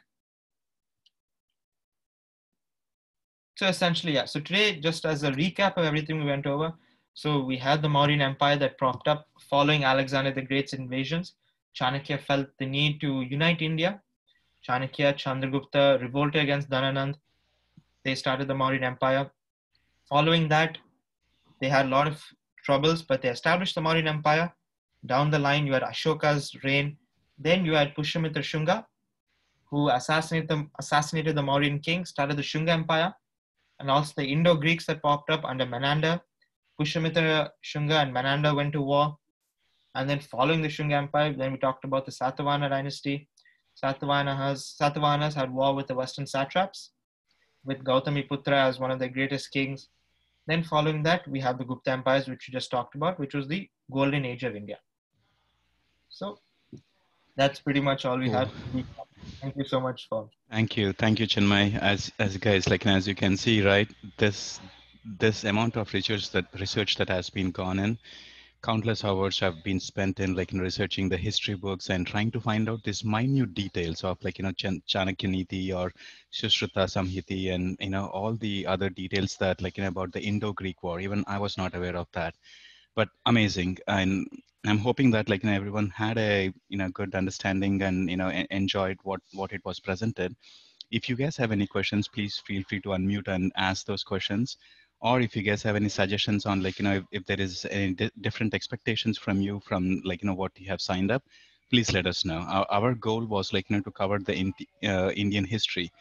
So essentially, yeah. So today, just as a recap of everything we went over, so we had the Mauryan Empire that propped up following Alexander the Great's invasions. Chanakya felt the need to unite India. Chanakya, Chandragupta revolted against Dhananand. They started the Mauryan Empire. Following that, they had a lot of troubles, but they established the Mauryan Empire. Down the line, you had Ashoka's reign. Then you had Pushyamitra Shunga, who assassinated the, assassinated the Mauryan king, started the Shunga Empire, and also the Indo-Greeks that popped up under Menander. Pushyamitra, Shunga, and Menander went to war. And then following the Shunga Empire, then we talked about the Satavahana dynasty. Satavahanas, Satavahanas had war with the Western satraps, with Gautamiputra as one of their greatest kings. Then following that, we have the Gupta empires, which we just talked about, which was the golden age of India. So that's pretty much all we have. Thank you so much for. Thank you, thank you, Chinmay. As as guys, like as you can see, right, this this amount of research that research that has been gone in countless hours have been spent in like in researching the history books and trying to find out these minute details of like you know Ch- Chanakya Niti or Sushruta Samhiti and you know all the other details that like you know about the Indo-Greek War. Even I was not aware of that, but amazing. And I'm hoping that like you know everyone had a you know good understanding and you know enjoyed what what it was presented. If you guys have any questions, please feel free to unmute and ask those questions or if you guys have any suggestions on like you know if, if there is any di different expectations from you from like you know what you have signed up please let us know. Our, our goal was like you know to cover the in, uh, indian history.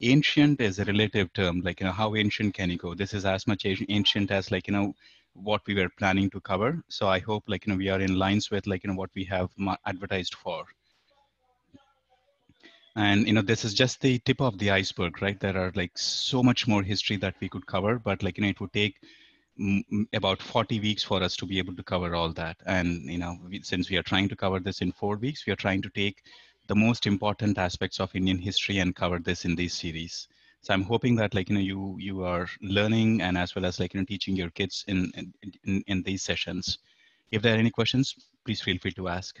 Ancient is a relative term like you know how ancient can you go? This is as much ancient as like you know what we were planning to cover. So i hope like you know we are in lines with like you know what we have advertised for and you know this is just the tip of the iceberg right? There are like so much more history that we could cover but like you know it would take about 40 weeks for us to be able to cover all that. And you know we, since we are trying to cover this in four weeks we are trying to take the most important aspects of indian history and cover this in this series. So i'm hoping that like you know you you are learning and as well as like you know teaching your kids in in, in these sessions. If there are any questions please feel free to ask.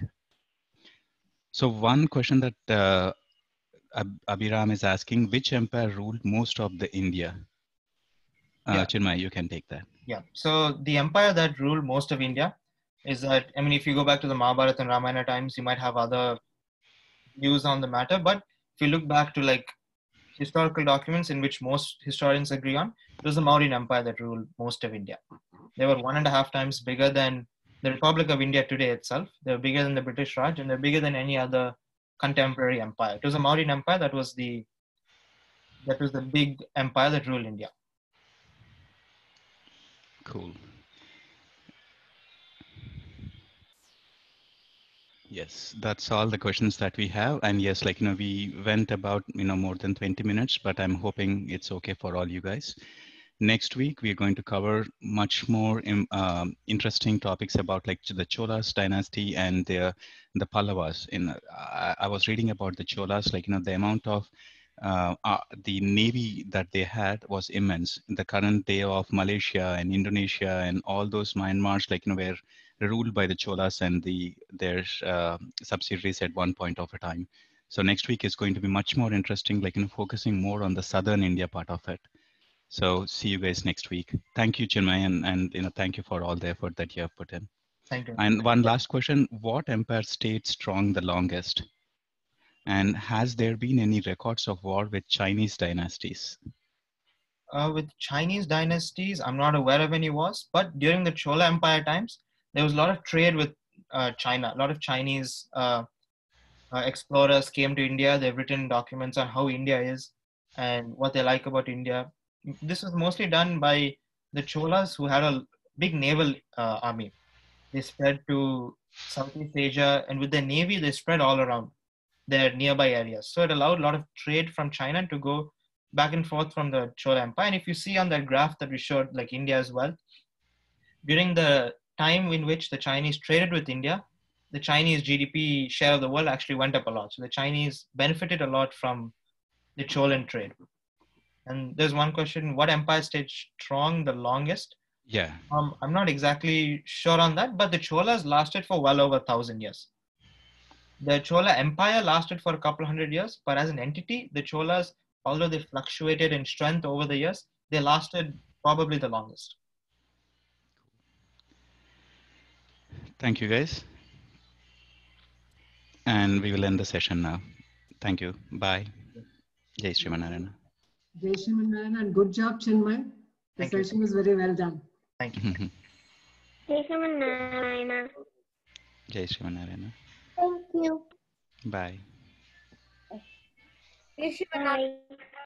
So one question that uh, Ab- Abhiram is asking which empire ruled most of the India? Uh, yeah. Chinmay, you can take that. Yeah. So the empire that ruled most of India is that, I mean, if you go back to the Mahabharata and Ramayana times, you might have other views on the matter. But if you look back to like historical documents in which most historians agree on, it was the Mauryan Empire that ruled most of India. They were one and a half times bigger than the Republic of India today itself. They were bigger than the British Raj and they're bigger than any other contemporary empire. It was a Mauryan empire that was the that was the big empire that ruled India. Cool. Yes, that's all the questions that we have. And yes, like, you know, we went about, you know, more than 20 minutes, but I'm hoping it's okay for all you guys. Next week, we're going to cover much more um, interesting topics about like the Cholas dynasty and the, the Pallavas. In I, I was reading about the Cholas, like, you know, the amount of uh, uh, the navy that they had was immense. The current day of Malaysia and Indonesia and all those Myanmars, like, you know, were ruled by the Cholas and the their uh, subsidiaries at one point of a time. So next week is going to be much more interesting, like, you know, focusing more on the southern India part of it. So see you guys next week. Thank you, Chinmay, and, and you know, thank you for all the effort that you have put in. Thank you. And one last question, what empire stayed strong the longest? And has there been any records of war with Chinese dynasties? Uh, with Chinese dynasties, I'm not aware of any wars, but during the Chola Empire times, there was a lot of trade with uh, China. A lot of Chinese uh, uh, explorers came to India. They've written documents on how India is and what they like about India. This was mostly done by the Cholas, who had a big naval uh, army. They spread to Southeast Asia, and with their navy, they spread all around their nearby areas. So it allowed a lot of trade from China to go back and forth from the Chola Empire. And if you see on that graph that we showed, like India as well, during the time in which the Chinese traded with India, the Chinese GDP share of the world actually went up a lot. So the Chinese benefited a lot from the Cholan trade. And there's one question: What empire stayed strong the longest? Yeah. Um, I'm not exactly sure on that, but the Cholas lasted for well over a thousand years. The Chola Empire lasted for a couple hundred years, but as an entity, the Cholas, although they fluctuated in strength over the years, they lasted probably the longest. Thank you, guys. And we will end the session now. Thank you. Bye. Jai Srimanarayana. Jai Shrimanarayan and good job, Chinmay. The Thank you. session was very well done. Thank you. Mm-hmm. Jai Shrimanarayana. Jai Srimanarayana. Thank you. Bye. Jai Bye.